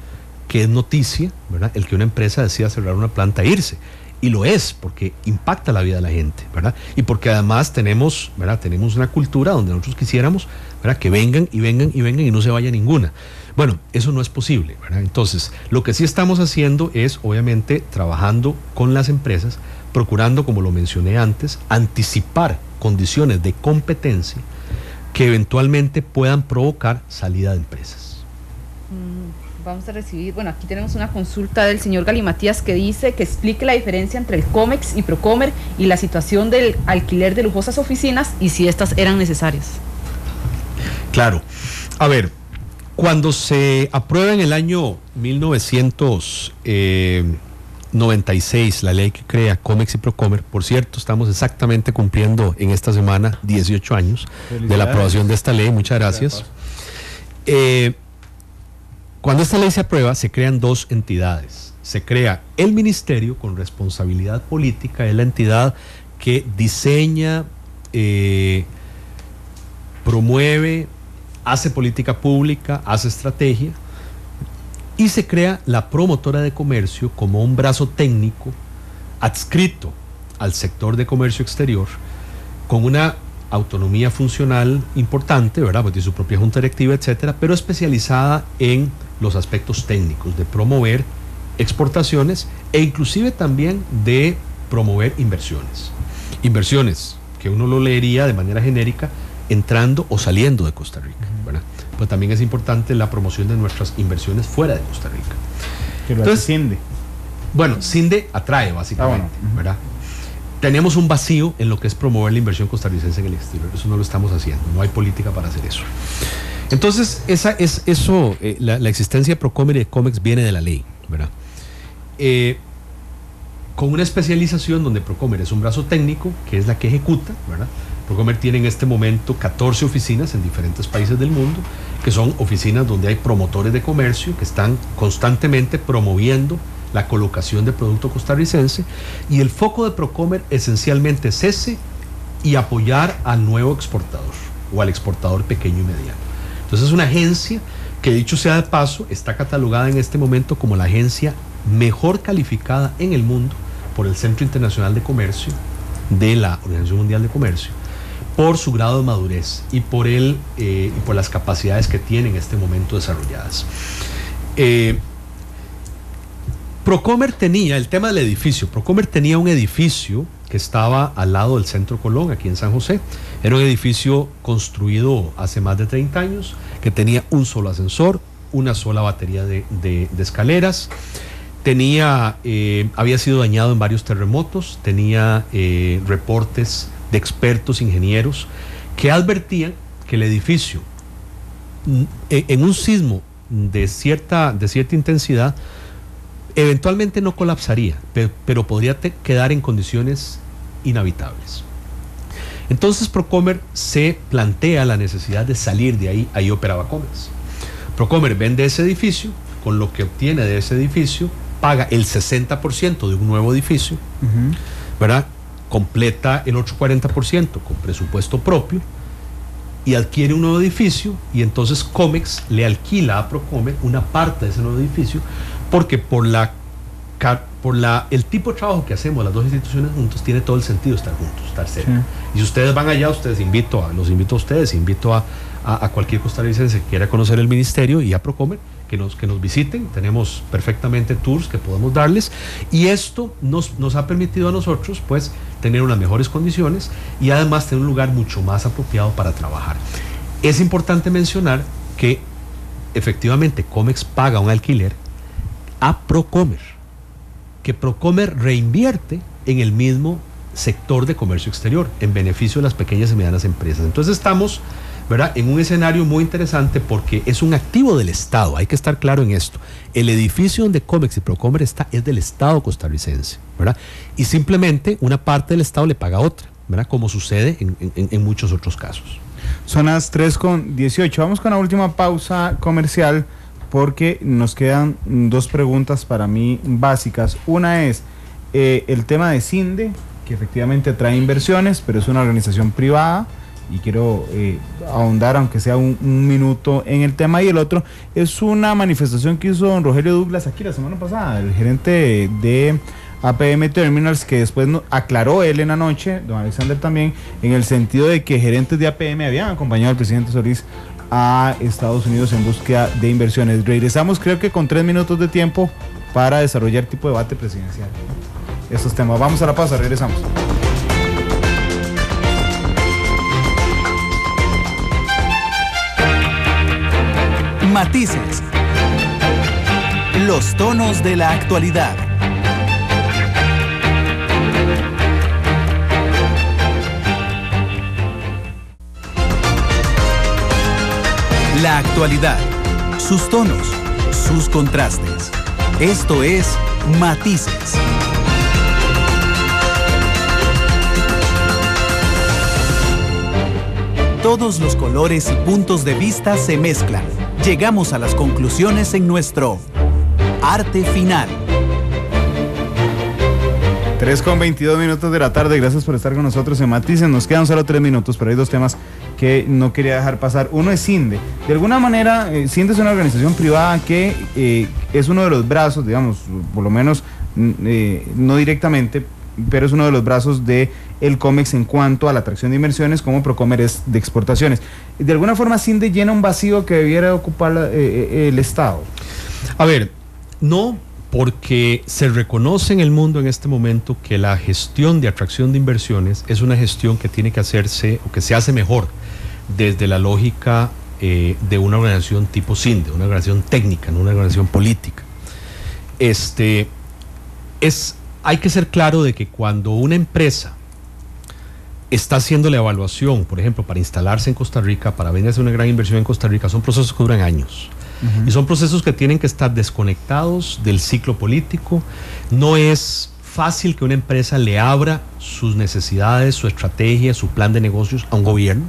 que es noticia, ¿verdad? El que una empresa decida cerrar una planta e irse. Y lo es, porque impacta la vida de la gente, ¿verdad? Y porque además tenemos, ¿verdad? Tenemos una cultura donde nosotros quisiéramos, ¿verdad? Que vengan y vengan y vengan y no se vaya ninguna. Bueno, eso no es posible, ¿verdad? Entonces, lo que sí estamos haciendo es, obviamente, trabajando con las empresas, procurando, como lo mencioné antes, anticipar condiciones de competencia que eventualmente puedan provocar salida de empresas. Mm, vamos a recibir, bueno, aquí tenemos una consulta del señor Galimatías que dice que explique la diferencia entre el COMEX y Procomer y la situación del alquiler de lujosas oficinas y si estas eran necesarias. Claro. A ver, cuando se aprueba en el año 1900... 96, la ley que crea Comex y Procomer. Por cierto, estamos exactamente cumpliendo en esta semana 18 años de la aprobación de esta ley. Muchas gracias. Eh, cuando esta ley se aprueba, se crean dos entidades. Se crea el ministerio con responsabilidad política, es la entidad que diseña, eh, promueve, hace política pública, hace estrategia y se crea la promotora de comercio como un brazo técnico adscrito al sector de comercio exterior con una autonomía funcional importante, ¿verdad? Pues tiene su propia junta directiva, etcétera, pero especializada en los aspectos técnicos de promover exportaciones e inclusive también de promover inversiones. Inversiones que uno lo leería de manera genérica entrando o saliendo de Costa Rica, ¿verdad? Pues también es importante la promoción de nuestras inversiones fuera de Costa Rica. Que lo Entonces, CINDE. Bueno, CINDE atrae básicamente, ah, ¿verdad? Tenemos un vacío en lo que es promover la inversión costarricense en el exterior. Eso no lo estamos haciendo. No hay política para hacer eso. Entonces, esa es eso, eh, la, existencia de Procomer y de COMEX viene de la ley, ¿verdad? Eh, con una especialización donde Procomer es un brazo técnico, que es la que ejecuta, ¿verdad? Procomer tiene en este momento 14 oficinas en diferentes países del mundo que son oficinas donde hay promotores de comercio que están constantemente promoviendo la colocación de producto costarricense y el foco de Procomer esencialmente es ese y apoyar al nuevo exportador o al exportador pequeño y mediano. Entonces es una agencia que dicho sea de paso está catalogada en este momento como la agencia mejor calificada en el mundo por el Centro Internacional de Comercio de la Organización Mundial de Comercio por su grado de madurez y por, él, eh, y por las capacidades que tiene en este momento desarrolladas. Eh, Procomer tenía, el tema del edificio, Procomer tenía un edificio que estaba al lado del Centro Colón, aquí en San José. Era un edificio construido hace más de 30 años, que tenía un solo ascensor, una sola batería de, escaleras. Tenía, eh, había sido dañado en varios terremotos, tenía reportes de expertos ingenieros que advertían que el edificio e, en un sismo de cierta, de cierta intensidad eventualmente no colapsaría, pero, podría quedar en condiciones inhabitables. Entonces Procomer se plantea la necesidad de salir de ahí, ahí operaba Comex. Procomer vende ese edificio, con lo que obtiene de ese edificio, paga el 60% de un nuevo edificio, ¿verdad? Completa el otro 40% con presupuesto propio y adquiere un nuevo edificio y entonces Comex le alquila a Procomer una parte de ese nuevo edificio porque por la por la, el tipo de trabajo que hacemos las dos instituciones juntos tiene todo el sentido estar juntos, estar cerca. Y si ustedes van allá, ustedes invito a, los invito a ustedes, invito a, a, cualquier costarricense que quiera conocer el ministerio y a Procomer que nos, que nos visiten. Tenemos perfectamente tours que podemos darles y esto nos, nos ha permitido a nosotros pues tener unas mejores condiciones y además tener un lugar mucho más apropiado para trabajar. Es importante mencionar que efectivamente Comex paga un alquiler a Procomer que Procomer reinvierte en el mismo sector de comercio exterior, en beneficio de las pequeñas y medianas empresas. Entonces estamos ¿verdad? en un escenario muy interesante porque es un activo del Estado, hay que estar claro en esto. El edificio donde Comex y Procomer está es del Estado costarricense, ¿verdad? y simplemente una parte del Estado le paga a otra, ¿verdad? como sucede en, en muchos otros casos. Son las 3 con 18. Vamos con la última pausa comercial porque nos quedan dos preguntas para mí básicas. Una es eh, el tema de CINDE, que efectivamente trae inversiones, pero es una organización privada y quiero eh, ahondar, aunque sea un, minuto, en el tema. Y el otro es una manifestación que hizo don Rogelio Douglas aquí la semana pasada, el gerente de APM Terminals, que después aclaró él en la noche, don Alexander también, en el sentido de que gerentes de APM habían acompañado al presidente Solís a Estados Unidos en búsqueda de inversiones. Regresamos creo que con tres minutos de tiempo para desarrollar tipo de debate presidencial. Estos temas. Vamos a la pausa, regresamos. Matices. Los tonos de la actualidad. La actualidad, sus tonos, sus contrastes. Esto es Matices. Todos los colores y puntos de vista se mezclan. Llegamos a las conclusiones en nuestro arte final. 3 con 22 minutos de la tarde, gracias por estar con nosotros en Matices. Nos quedan solo 3 minutos, pero hay dos temas que no quería dejar pasar. Uno es CINDE. De alguna manera, eh, CINDE es una organización privada que eh, es uno de los brazos, digamos, por lo menos mm, eh, no directamente, pero es uno de los brazos de el COMEX en cuanto a la atracción de inversiones, como Procomer es de exportaciones. De alguna forma, CINDE llena un vacío que debiera ocupar el Estado. A ver, no porque se reconoce en el mundo en este momento que la gestión de atracción de inversiones es una gestión que tiene que hacerse o que se hace mejor desde la lógica eh, de una organización tipo CINDE, una organización técnica, no una organización política. Este, es, hay que ser claro de que cuando una empresa está haciendo la evaluación, por ejemplo, para instalarse en Costa Rica, para venir a hacer una gran inversión en Costa Rica, son procesos que duran años. Y son procesos que tienen que estar desconectados del ciclo político. No es fácil que una empresa le abra sus necesidades, su estrategia, su plan de negocios a un gobierno.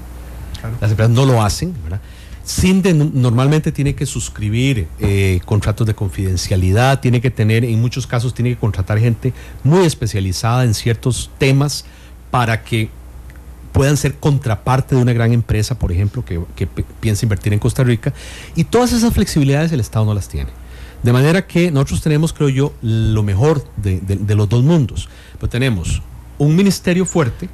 Las empresas no lo hacen, ¿verdad? CINDE normalmente tiene que suscribir eh, contratos de confidencialidad, tiene que tener, en muchos casos, tiene que contratar gente muy especializada en ciertos temas para que puedan ser contraparte de una gran empresa, por ejemplo, que, piensa invertir en Costa Rica. Y todas esas flexibilidades el Estado no las tiene. De manera que nosotros tenemos, creo yo, lo mejor de, los dos mundos. Pero tenemos un ministerio fuerte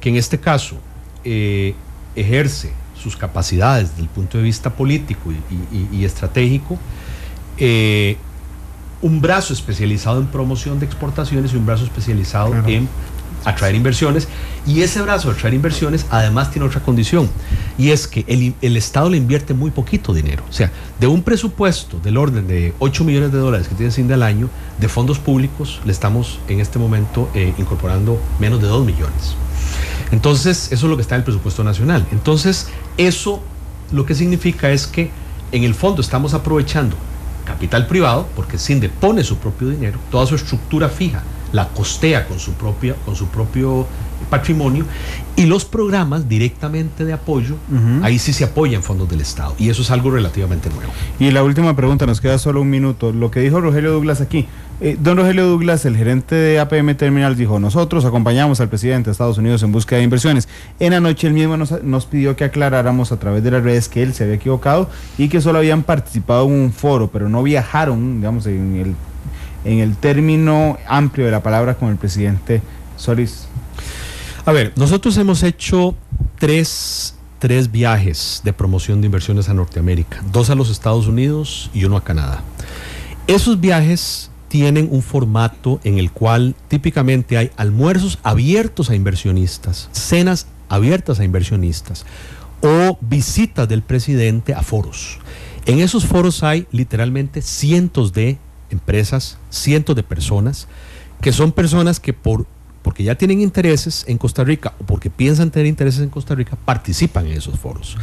que en este caso eh, ejerce sus capacidades desde el punto de vista político y, estratégico, eh, un brazo especializado en promoción de exportaciones y un brazo especializado en atraer inversiones. Y ese brazo de atraer inversiones además tiene otra condición, y es que el, Estado le invierte muy poquito dinero. O sea, de un presupuesto del orden de 8 millones de dólares que tiene CINDE al año, de fondos públicos le estamos en este momento eh, incorporando menos de 2 millones. Entonces, eso es lo que está en el presupuesto nacional. Entonces, eso lo que significa es que en el fondo estamos aprovechando capital privado, porque CINDE pone su propio dinero, toda su estructura fija la costea con su, propia, con su propio patrimonio y los programas directamente de apoyo, ahí sí se apoyan fondos del Estado y eso es algo relativamente nuevo. Y la última pregunta, nos queda solo un minuto. Lo que dijo Rogelio Douglas aquí, eh, don Rogelio Douglas, el gerente de APM Terminal, dijo, nosotros acompañamos al presidente de Estados Unidos en búsqueda de inversiones. En la noche él mismo nos, nos pidió que aclaráramos a través de las redes que él se había equivocado y que solo habían participado en un foro, pero no viajaron, digamos, en el, en el término amplio de la palabra con el presidente Solís. A ver, nosotros hemos hecho tres, tres viajes de promoción de inversiones a Norteamérica, dos a los Estados Unidos y uno a Canadá. Esos viajes tienen un formato en el cual típicamente hay almuerzos abiertos a inversionistas, cenas abiertas a inversionistas o visitas del presidente a foros. En esos foros hay literalmente cientos de empresas, cientos de personas, que son personas que por porque ya tienen intereses en Costa Rica o porque piensan tener intereses en Costa Rica, participan en esos foros.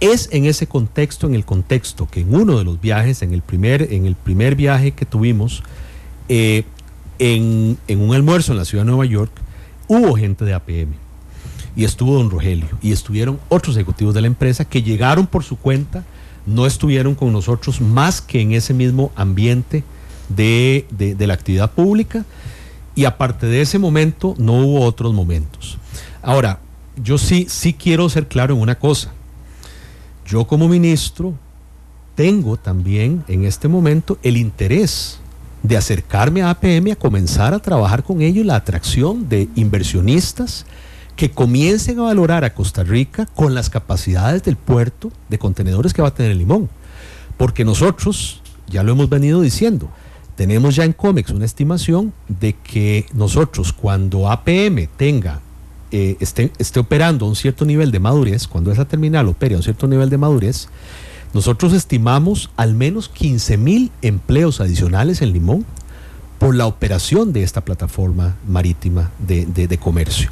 Es en ese contexto, en el contexto que en uno de los viajes, en el primer, en el primer viaje que tuvimos, eh, en, un almuerzo en la ciudad de Nueva York, hubo gente de APM y estuvo don Rogelio. Y estuvieron otros ejecutivos de la empresa que llegaron por su cuenta, no estuvieron con nosotros más que en ese mismo ambiente de la actividad pública y aparte de ese momento, no hubo otros momentos. Ahora, yo sí, sí quiero ser claro en una cosa. Yo como ministro tengo también en este momento el interés de acercarme a APM a comenzar a trabajar con ellos la atracción de inversionistas que comiencen a valorar a Costa Rica con las capacidades del puerto de contenedores que va a tener el limón. Porque nosotros, ya lo hemos venido diciendo, tenemos ya en COMEX una estimación de que nosotros cuando APM tenga, eh, esté, esté, operando a un cierto nivel de madurez, cuando esa terminal opere a un cierto nivel de madurez, nosotros estimamos al menos 15 mil empleos adicionales en Limón por la operación de esta plataforma marítima de, de, comercio.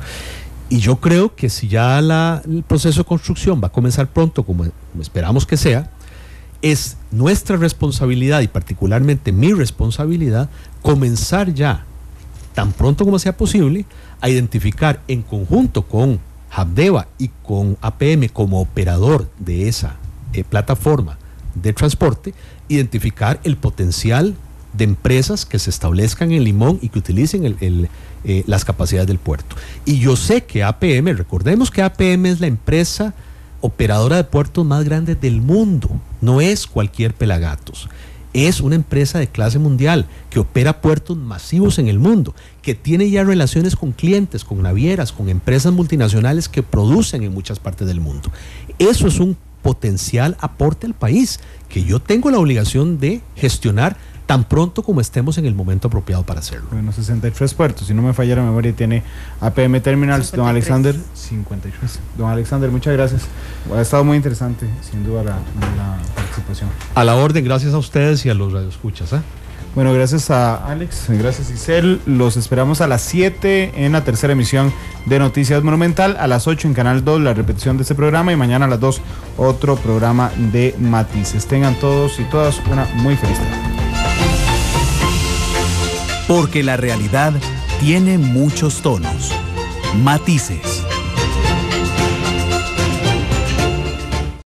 Y yo creo que si ya el proceso de construcción va a comenzar pronto, como esperamos que sea, es nuestra responsabilidad y particularmente mi responsabilidad comenzar ya, tan pronto como sea posible, a identificar en conjunto con Habdeba y con APM como operador de esa eh, plataforma de transporte, identificar el potencial de empresas que se establezcan en Limón y que utilicen el, eh, las capacidades del puerto. Y yo sé que APM, recordemos que APM es la empresa operadora de puertos más grande del mundo. No es cualquier pelagatos. Es una empresa de clase mundial que opera puertos masivos en el mundo, que tiene ya relaciones con clientes, con navieras, con empresas multinacionales que producen en muchas partes del mundo. Eso es un potencial aporte al país que yo tengo la obligación de gestionar tan pronto como estemos en el momento apropiado para hacerlo. Bueno, 63 puertos, si no me falla la memoria, tiene APM Terminals, 53. don Alexander, 53. Don Alexander, muchas gracias. Ha estado muy interesante, sin duda, la, la participación. A la orden, gracias a ustedes y a los radioescuchas. ¿eh? Bueno, gracias a Alex, gracias Isel. Los esperamos a las 7 en la tercera emisión de Noticias Monumental, a las 8 en Canal 2 la repetición de este programa y mañana a las 2 otro programa de Matices. Tengan todos y todas una muy feliz tarde. Porque la realidad tiene muchos tonos, matices